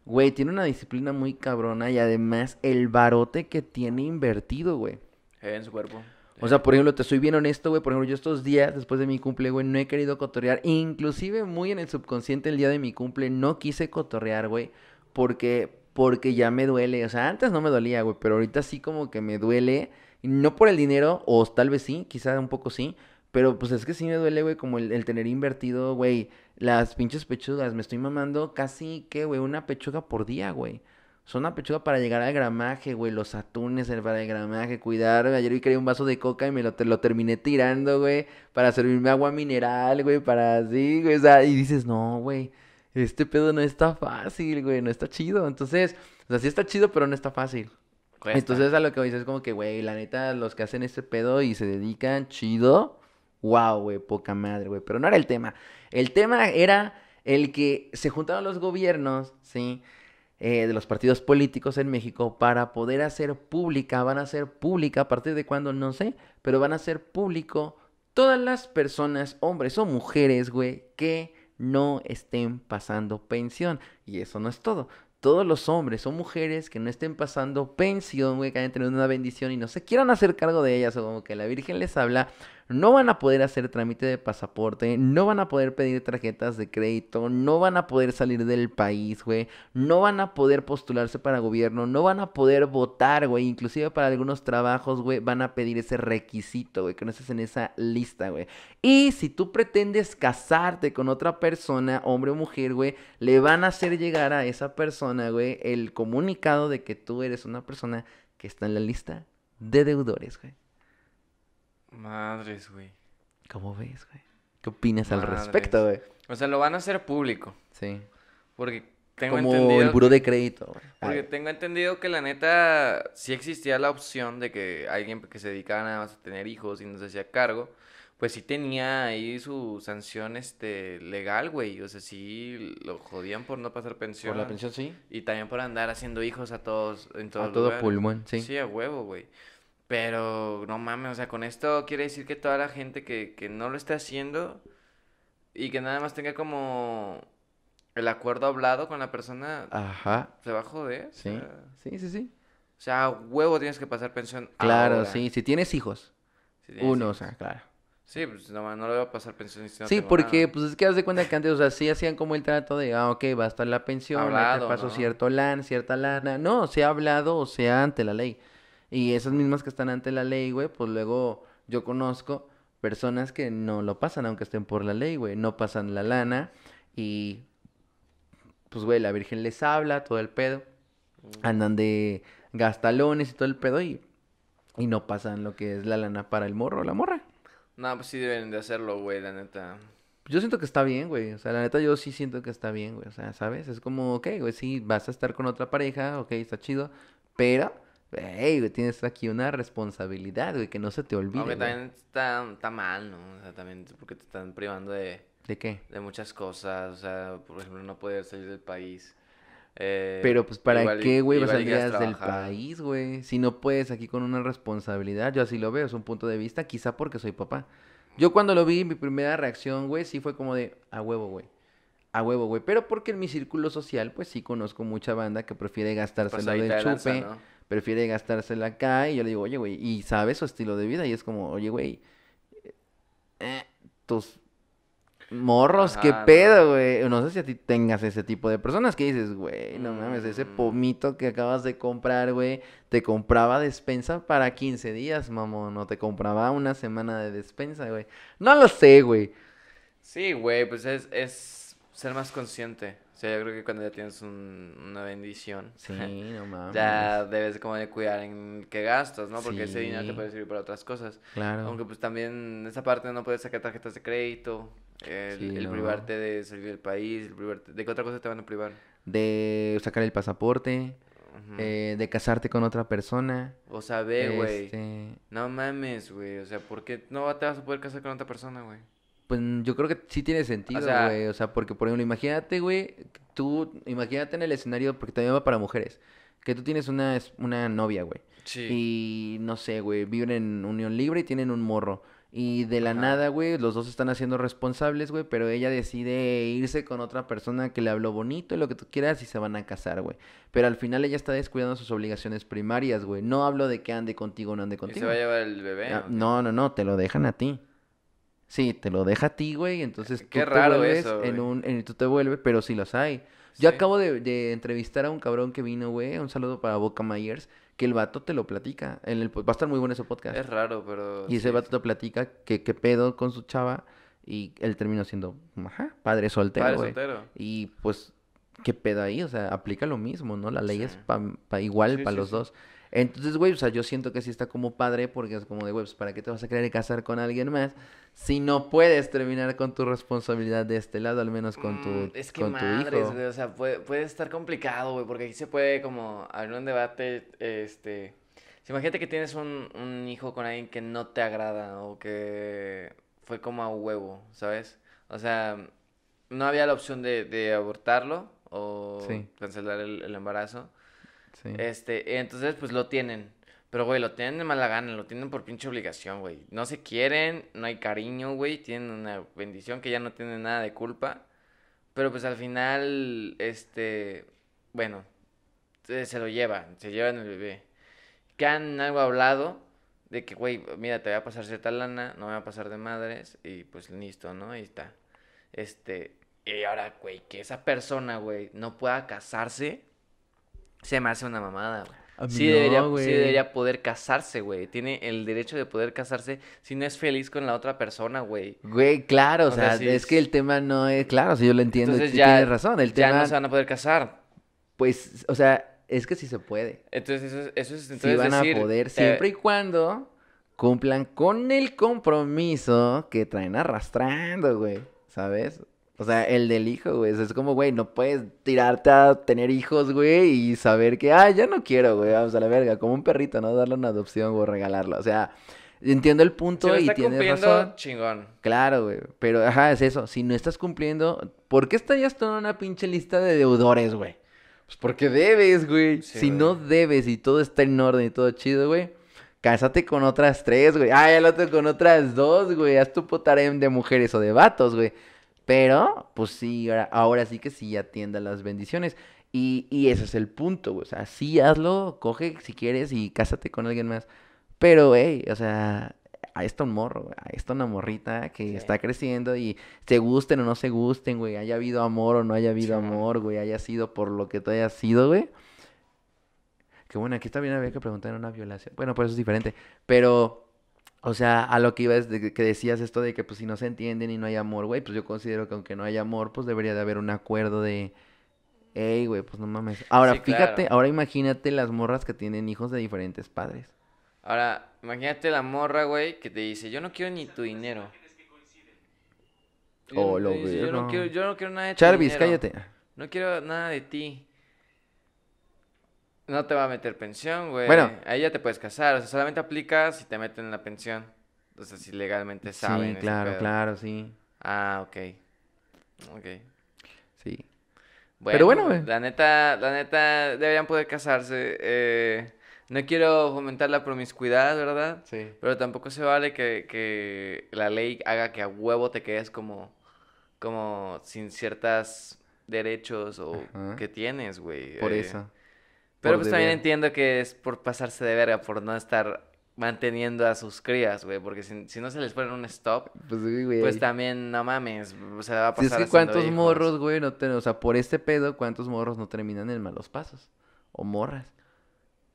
güey, tiene una disciplina muy cabrona y además el barote que tiene invertido, güey. En su cuerpo. O sea, por ejemplo, te soy bien honesto, güey. Por ejemplo, yo estos días, después de mi cumple, güey, no he querido cotorrear. Inclusive muy en el subconsciente el día de mi cumple no quise cotorrear, güey. Porque, porque ya me duele. O sea, antes no me dolía, güey. Pero ahorita sí como que me duele. No por el dinero, o tal vez sí, quizá un poco sí. Pero pues es que sí me duele, güey, como el, el tener invertido, güey, las pinches pechugas. Me estoy mamando casi, ¿qué, güey? Una pechuga por día, güey. Son una pechuga para llegar al gramaje, güey. Los atunes para el gramaje, cuidar. Ayer vi que quería un vaso de coca y me lo, te, lo terminé tirando, güey. Para servirme agua mineral, güey. Para así, güey. O sea, y dices, no, güey. Este pedo no está fácil, güey. No está chido. Entonces, o sea, sí está chido, pero no está fácil. Cuesta. Entonces, a lo que dices es como que, güey, la neta, los que hacen este pedo y se dedican chido. Wow, güey, poca madre, güey. Pero no era el tema. El tema era el que se juntaron los gobiernos, ¿sí? Eh, de los partidos políticos en México para poder hacer pública, van a hacer pública, a partir de cuándo, no sé, pero van a hacer público todas las personas, hombres o mujeres, güey, que no estén pasando pensión. Y eso no es todo. Todos los hombres o mujeres que no estén pasando pensión, güey, que hayan tenido una bendición y no se quieran hacer cargo de ellas, o como que la Virgen les habla, no van a poder hacer trámite de pasaporte, no van a poder pedir tarjetas de crédito, no van a poder salir del país, güey, no van a poder postularse para gobierno, no van a poder votar, güey, inclusive para algunos trabajos, güey, van a pedir ese requisito, güey, que no estés en esa lista, güey. Y si tú pretendes casarte con otra persona, hombre o mujer, güey, le van a hacer llegar a esa persona, güey, el comunicado de que tú eres una persona que está en la lista de deudores, güey. Madres, güey. ¿Cómo ves, güey? ¿Qué opinas al respecto, güey? O sea, lo van a hacer público. Sí. Porque tengo Como entendido. el buró de crédito, güey. Porque Ay, tengo entendido que la neta sí existía la opción de que alguien que se dedicara nada más a tener hijos y no se hacía cargo, pues sí tenía ahí su sanción este legal, güey. O sea, sí lo jodían por no pasar pensión. Por la pensión, sí. Y también por andar haciendo hijos a todos en todos A todo lugares. pulmón, sí. Sí, a huevo, güey. Pero no mames, o sea, con esto quiere decir que toda la gente que, que no lo esté haciendo y que nada más tenga como el acuerdo hablado con la persona, Ajá. se va a joder. o Sí. sea, Sí, sí, sí. o sea, huevo tienes que pasar pensión Claro, ahora. sí. Si tienes hijos. Si tienes Uno, o sea, claro. Sí, pues no, no le va a pasar pensión si no Sí, porque nada. pues es que haz de cuenta que antes, o sea, sí hacían como el trato de, ah, ok, va a estar la pensión, ahí te Hablado, paso ¿no? cierto lan, cierta lana. No, se ha hablado o sea ante la ley. Y esas mismas que están ante la ley, güey, pues luego yo conozco personas que no lo pasan, aunque estén por la ley, güey, no pasan la lana y pues, güey, la Virgen les habla, todo el pedo, andan de gastalones y todo el pedo y, y no pasan lo que es la lana para el morro o la morra. No, pues sí deben de hacerlo, güey, la neta. Yo siento que está bien, güey. O sea, la neta, yo sí siento que está bien, güey. O sea, ¿sabes? Es como, ok, güey, sí, vas a estar con otra pareja, ok, está chido. Pero, hey, güey, tienes aquí una responsabilidad, güey, que no se te olvide. Aunque güey. también está, está mal, ¿no? O sea, también porque te están privando de, ¿De qué? de muchas cosas. O sea, por ejemplo, no poder salir del país. Eh, Pero, pues, ¿para igual qué, güey, y quieres saldrías del país, güey? Si no puedes aquí con una responsabilidad, yo así lo veo, es un punto de vista, quizá porque soy papá. Yo cuando lo vi, mi primera reacción, güey, sí fue como de, a huevo, güey. A huevo, güey. Pero porque en mi círculo social, pues sí conozco mucha banda que prefiere gastárselo Pasadita de de lanza, chupe. ¿no? Prefiere gastársela acá y yo le digo, oye, güey, y sabe su estilo de vida y es como, oye, güey, eh, tus morros, qué Ajá, pedo, güey. No sé si a ti tengas ese tipo de personas que dices, güey, no mames, ese Mm. pomito que acabas de comprar, güey, te compraba despensa para 15 días, mamón, no te compraba una semana de despensa, güey. No lo sé, güey. Sí, güey, pues es, es ser más consciente. O sea, yo creo que cuando ya tienes un- una bendición, Sí, no mames. ya debes como de cuidar en qué gastas, ¿no? Porque ese dinero te puede servir para otras cosas. Claro. Aunque pues también esa parte no puedes sacar tarjetas de crédito, el, Sí, el no. privarte de salir del país, el privarte... ¿De qué otra cosa te van a privar? De sacar el pasaporte, eh, de casarte con otra persona. O saber, güey. Este, No mames, güey. O sea, ¿por qué no te vas a poder casar con otra persona, güey? Pues yo creo que sí tiene sentido, sea- güey. O sea, porque por ejemplo, imagínate, güey, tú, imagínate en el escenario, porque también va para mujeres, que tú tienes una, una novia, güey. Sí. Y no sé, güey, viven en unión libre y tienen un morro. Y de la Ajá. nada, güey, los dos están haciendo responsables, güey, pero ella decide irse con otra persona que le habló bonito y lo que tú quieras y se van a casar, güey. Pero al final ella está descuidando sus obligaciones primarias, güey. No hablo de que ande contigo o no ande ¿Y se contigo. va a llevar el bebé? Ah, o qué? No, no, no, te lo dejan a ti. Sí, te lo deja a ti, güey, entonces Qué tú te raro vuelves eso, en un, en, tú te vuelves, pero sí los hay. Yo Sí. acabo de, de entrevistar a un cabrón que vino, güey, un saludo para Boca Myers, que el vato te lo platica. En el, va a estar muy bueno ese podcast. Es raro, pero... y ese sí, vato te platica que qué pedo con su chava y él terminó siendo, ajá, padre soltero, Padre soltero. Y pues ¿qué pedo ahí? O sea, aplica lo mismo, ¿no? La ley es pa, pa- igual para los dos. Entonces, güey, o sea, yo siento que sí está como padre porque es como de, güey, pues, ¿para qué te vas a querer casar con alguien más si no puedes terminar con tu responsabilidad de este lado, al menos con tu, Mm, es que con tu hijo? güey, o sea, puede, puede estar complicado, güey, porque aquí se puede como abrir un debate, este... si imagínate que tienes un, un hijo con alguien que no te agrada o que fue como a huevo, ¿sabes? O sea, no había la opción de, de abortarlo o Sí. cancelar el, el embarazo. Este, entonces pues lo tienen. Pero, güey, lo tienen de mala gana, lo tienen por pinche obligación, güey. No se quieren, no hay cariño, güey. Tienen una bendición que ya no tienen nada de culpa. Pero pues al final, este, bueno, se, se lo llevan, se llevan el bebé. Que han algo hablado de que, güey, mira, te voy a pasar cierta lana, no me va a pasar de madres y pues listo, ¿no? Ahí está. Este, y ahora, güey, que esa persona, güey, no pueda casarse, se me hace una mamada, güey. Sí, no, debería, sí debería poder casarse, güey. Tiene el derecho de poder casarse si no es feliz con la otra persona, güey. Güey, claro, o, O sea, sea, sí es es- que el tema no es, claro, si yo lo entiendo, Entonces ya- tienes razón, el Ya tema, no se van a poder casar. pues, o sea, es que sí se puede. Entonces, eso, es- eso es Sí entonces van decir, a poder, eh, siempre y cuando cumplan con el compromiso que traen arrastrando, güey, ¿sabes? O sea, el del hijo, güey, o sea, es como, güey, no puedes tirarte a tener hijos, güey, y saber que, ah, ya no quiero, güey, vamos a la verga, como un perrito, ¿no? Darle una adopción o regalarlo, o sea, entiendo el si punto lo y está tienes cumpliendo, razón. chingón. Claro, güey. Pero, ajá, es eso. Si no estás cumpliendo, ¿por qué estarías tú en una pinche lista de deudores, güey? Pues porque debes, güey. Sí, si güey. no debes y todo está en orden y todo chido, güey, cásate con otras tres, güey. Ah, el otro con otras dos, güey. Haz tu potarem de mujeres o de vatos, güey. Pero, pues sí, ahora, ahora sí que sí atienda las bendiciones. Y, y ese es el punto, güey. O sea, sí hazlo, coge si quieres y cásate con alguien más. Pero, güey, o sea, ahí está un morro, güey. Ahí está una morrita que Sí. está creciendo y se gusten o no se gusten, güey. Haya habido amor o no haya habido Sí, amor, güey. Haya sido por lo que tú hayas sido, güey. Que bueno, aquí también había que preguntar una violación. Bueno, pues eso es diferente. Pero, o sea, a lo que ibas, de que- decías esto de que pues si no se entienden y no hay amor, güey, pues yo considero que aunque no haya amor, pues debería de haber un acuerdo de, hey, güey, pues no mames. Ahora, Sí, fíjate, claro. ahora imagínate las morras que tienen hijos de diferentes padres. Ahora, imagínate la morra, güey, que te dice, yo no quiero ni tu dinero. Oh, lo dice, yo no quiero, yo no quiero nada de tu Charvis, dinero. cállate. No quiero nada de ti. No te va a meter pensión, güey. Bueno. Ahí ya te puedes casar. O sea, solamente aplica si te meten en la pensión. O sea, si legalmente saben Sí, claro, pedo. claro, sí. Ah, ok. Ok. Sí. Bueno, bueno, güey. La neta, la neta, deberían poder casarse. eh, no quiero fomentar la promiscuidad, ¿verdad? Sí. Pero tampoco se vale que, que la ley haga que a huevo te quedes como, como sin ciertos derechos o Ajá. que tienes, güey. Por eh, eso. Pero pues también entiendo que es por pasarse de verga, por no estar manteniendo a sus crías, güey. Porque si, si no se les ponen un stop, Pues güey. pues también no mames, o sea, va a Si es pasar que haciendo cuántos hijos. morros, güey, no te, o sea, por este pedo, cuántos morros no terminan en malos pasos. O morras.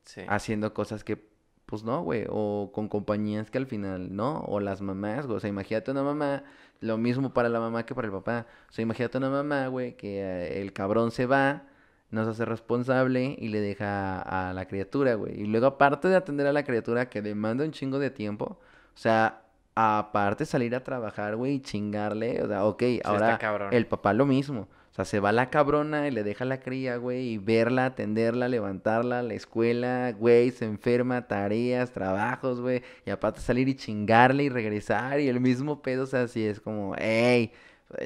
Sí. haciendo cosas que, pues no, güey, o con compañías que al final no, o las mamás, güey, o sea, imagínate una mamá, lo mismo para la mamá que para el papá, o sea, imagínate una mamá, güey, que eh, el cabrón se va, no se hace responsable y le deja a, la criatura, güey, y luego aparte de atender a la criatura que demanda un chingo de tiempo, o sea, aparte salir a trabajar, güey, y chingarle, o sea, ok, ahora el papá lo mismo. O sea, se va la cabrona y le deja la cría, güey, y verla, atenderla, levantarla, la escuela, güey, se enferma, tareas, trabajos, güey, y aparte salir y chingarle y regresar, y el mismo pedo, o sea, así es como, hey,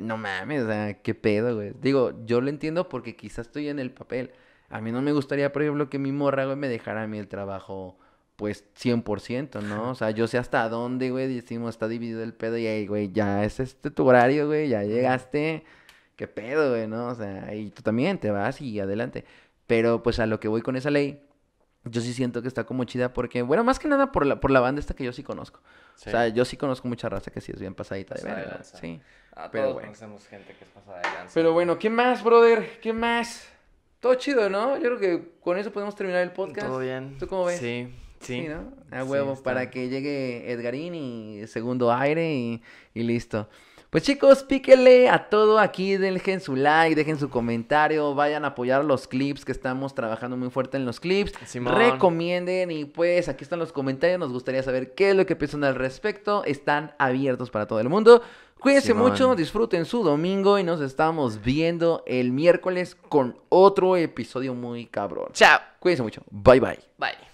no mames, o sea, qué pedo, güey. Digo, yo lo entiendo porque quizás estoy en el papel. A mí no me gustaría, por ejemplo, que mi morra, güey, me dejara a mí el trabajo, pues, 100%, ¿no? O sea, yo sé hasta dónde, güey, decimos, está dividido el pedo, y, hey, güey, ya es este tu horario, güey, ya llegaste qué pedo, güey, ¿no? O sea, y tú también te vas y adelante. Pero pues a lo que voy con esa ley, yo sí siento que está como chida porque, bueno, más que nada por la, por la banda esta que yo sí conozco. Sí. O sea, yo sí conozco mucha raza que sí es bien pasadita de verga. Sí. Ah, pero todos bueno. conocemos gente que es pasada de lanza. Pero bueno, ¿qué más, brother? ¿Qué más? Todo chido, ¿no? Yo creo que con eso podemos terminar el podcast. ¿Todo bien? ¿Tú cómo ves? Sí, sí. Sí, ¿no? A Sí, huevo, está. para que llegue Edgarín y segundo aire y, y listo. Pues chicos, píquenle a todo aquí, dejen su like, dejen su comentario, vayan a apoyar los clips que estamos trabajando muy fuerte en los clips. Simón. Recomienden y pues aquí están los comentarios, nos gustaría saber qué es lo que piensan al respecto. Están abiertos para todo el mundo. Cuídense Simón. mucho, disfruten su domingo y nos estamos viendo el miércoles con otro episodio muy cabrón. Chao. Cuídense mucho. Bye bye. Bye.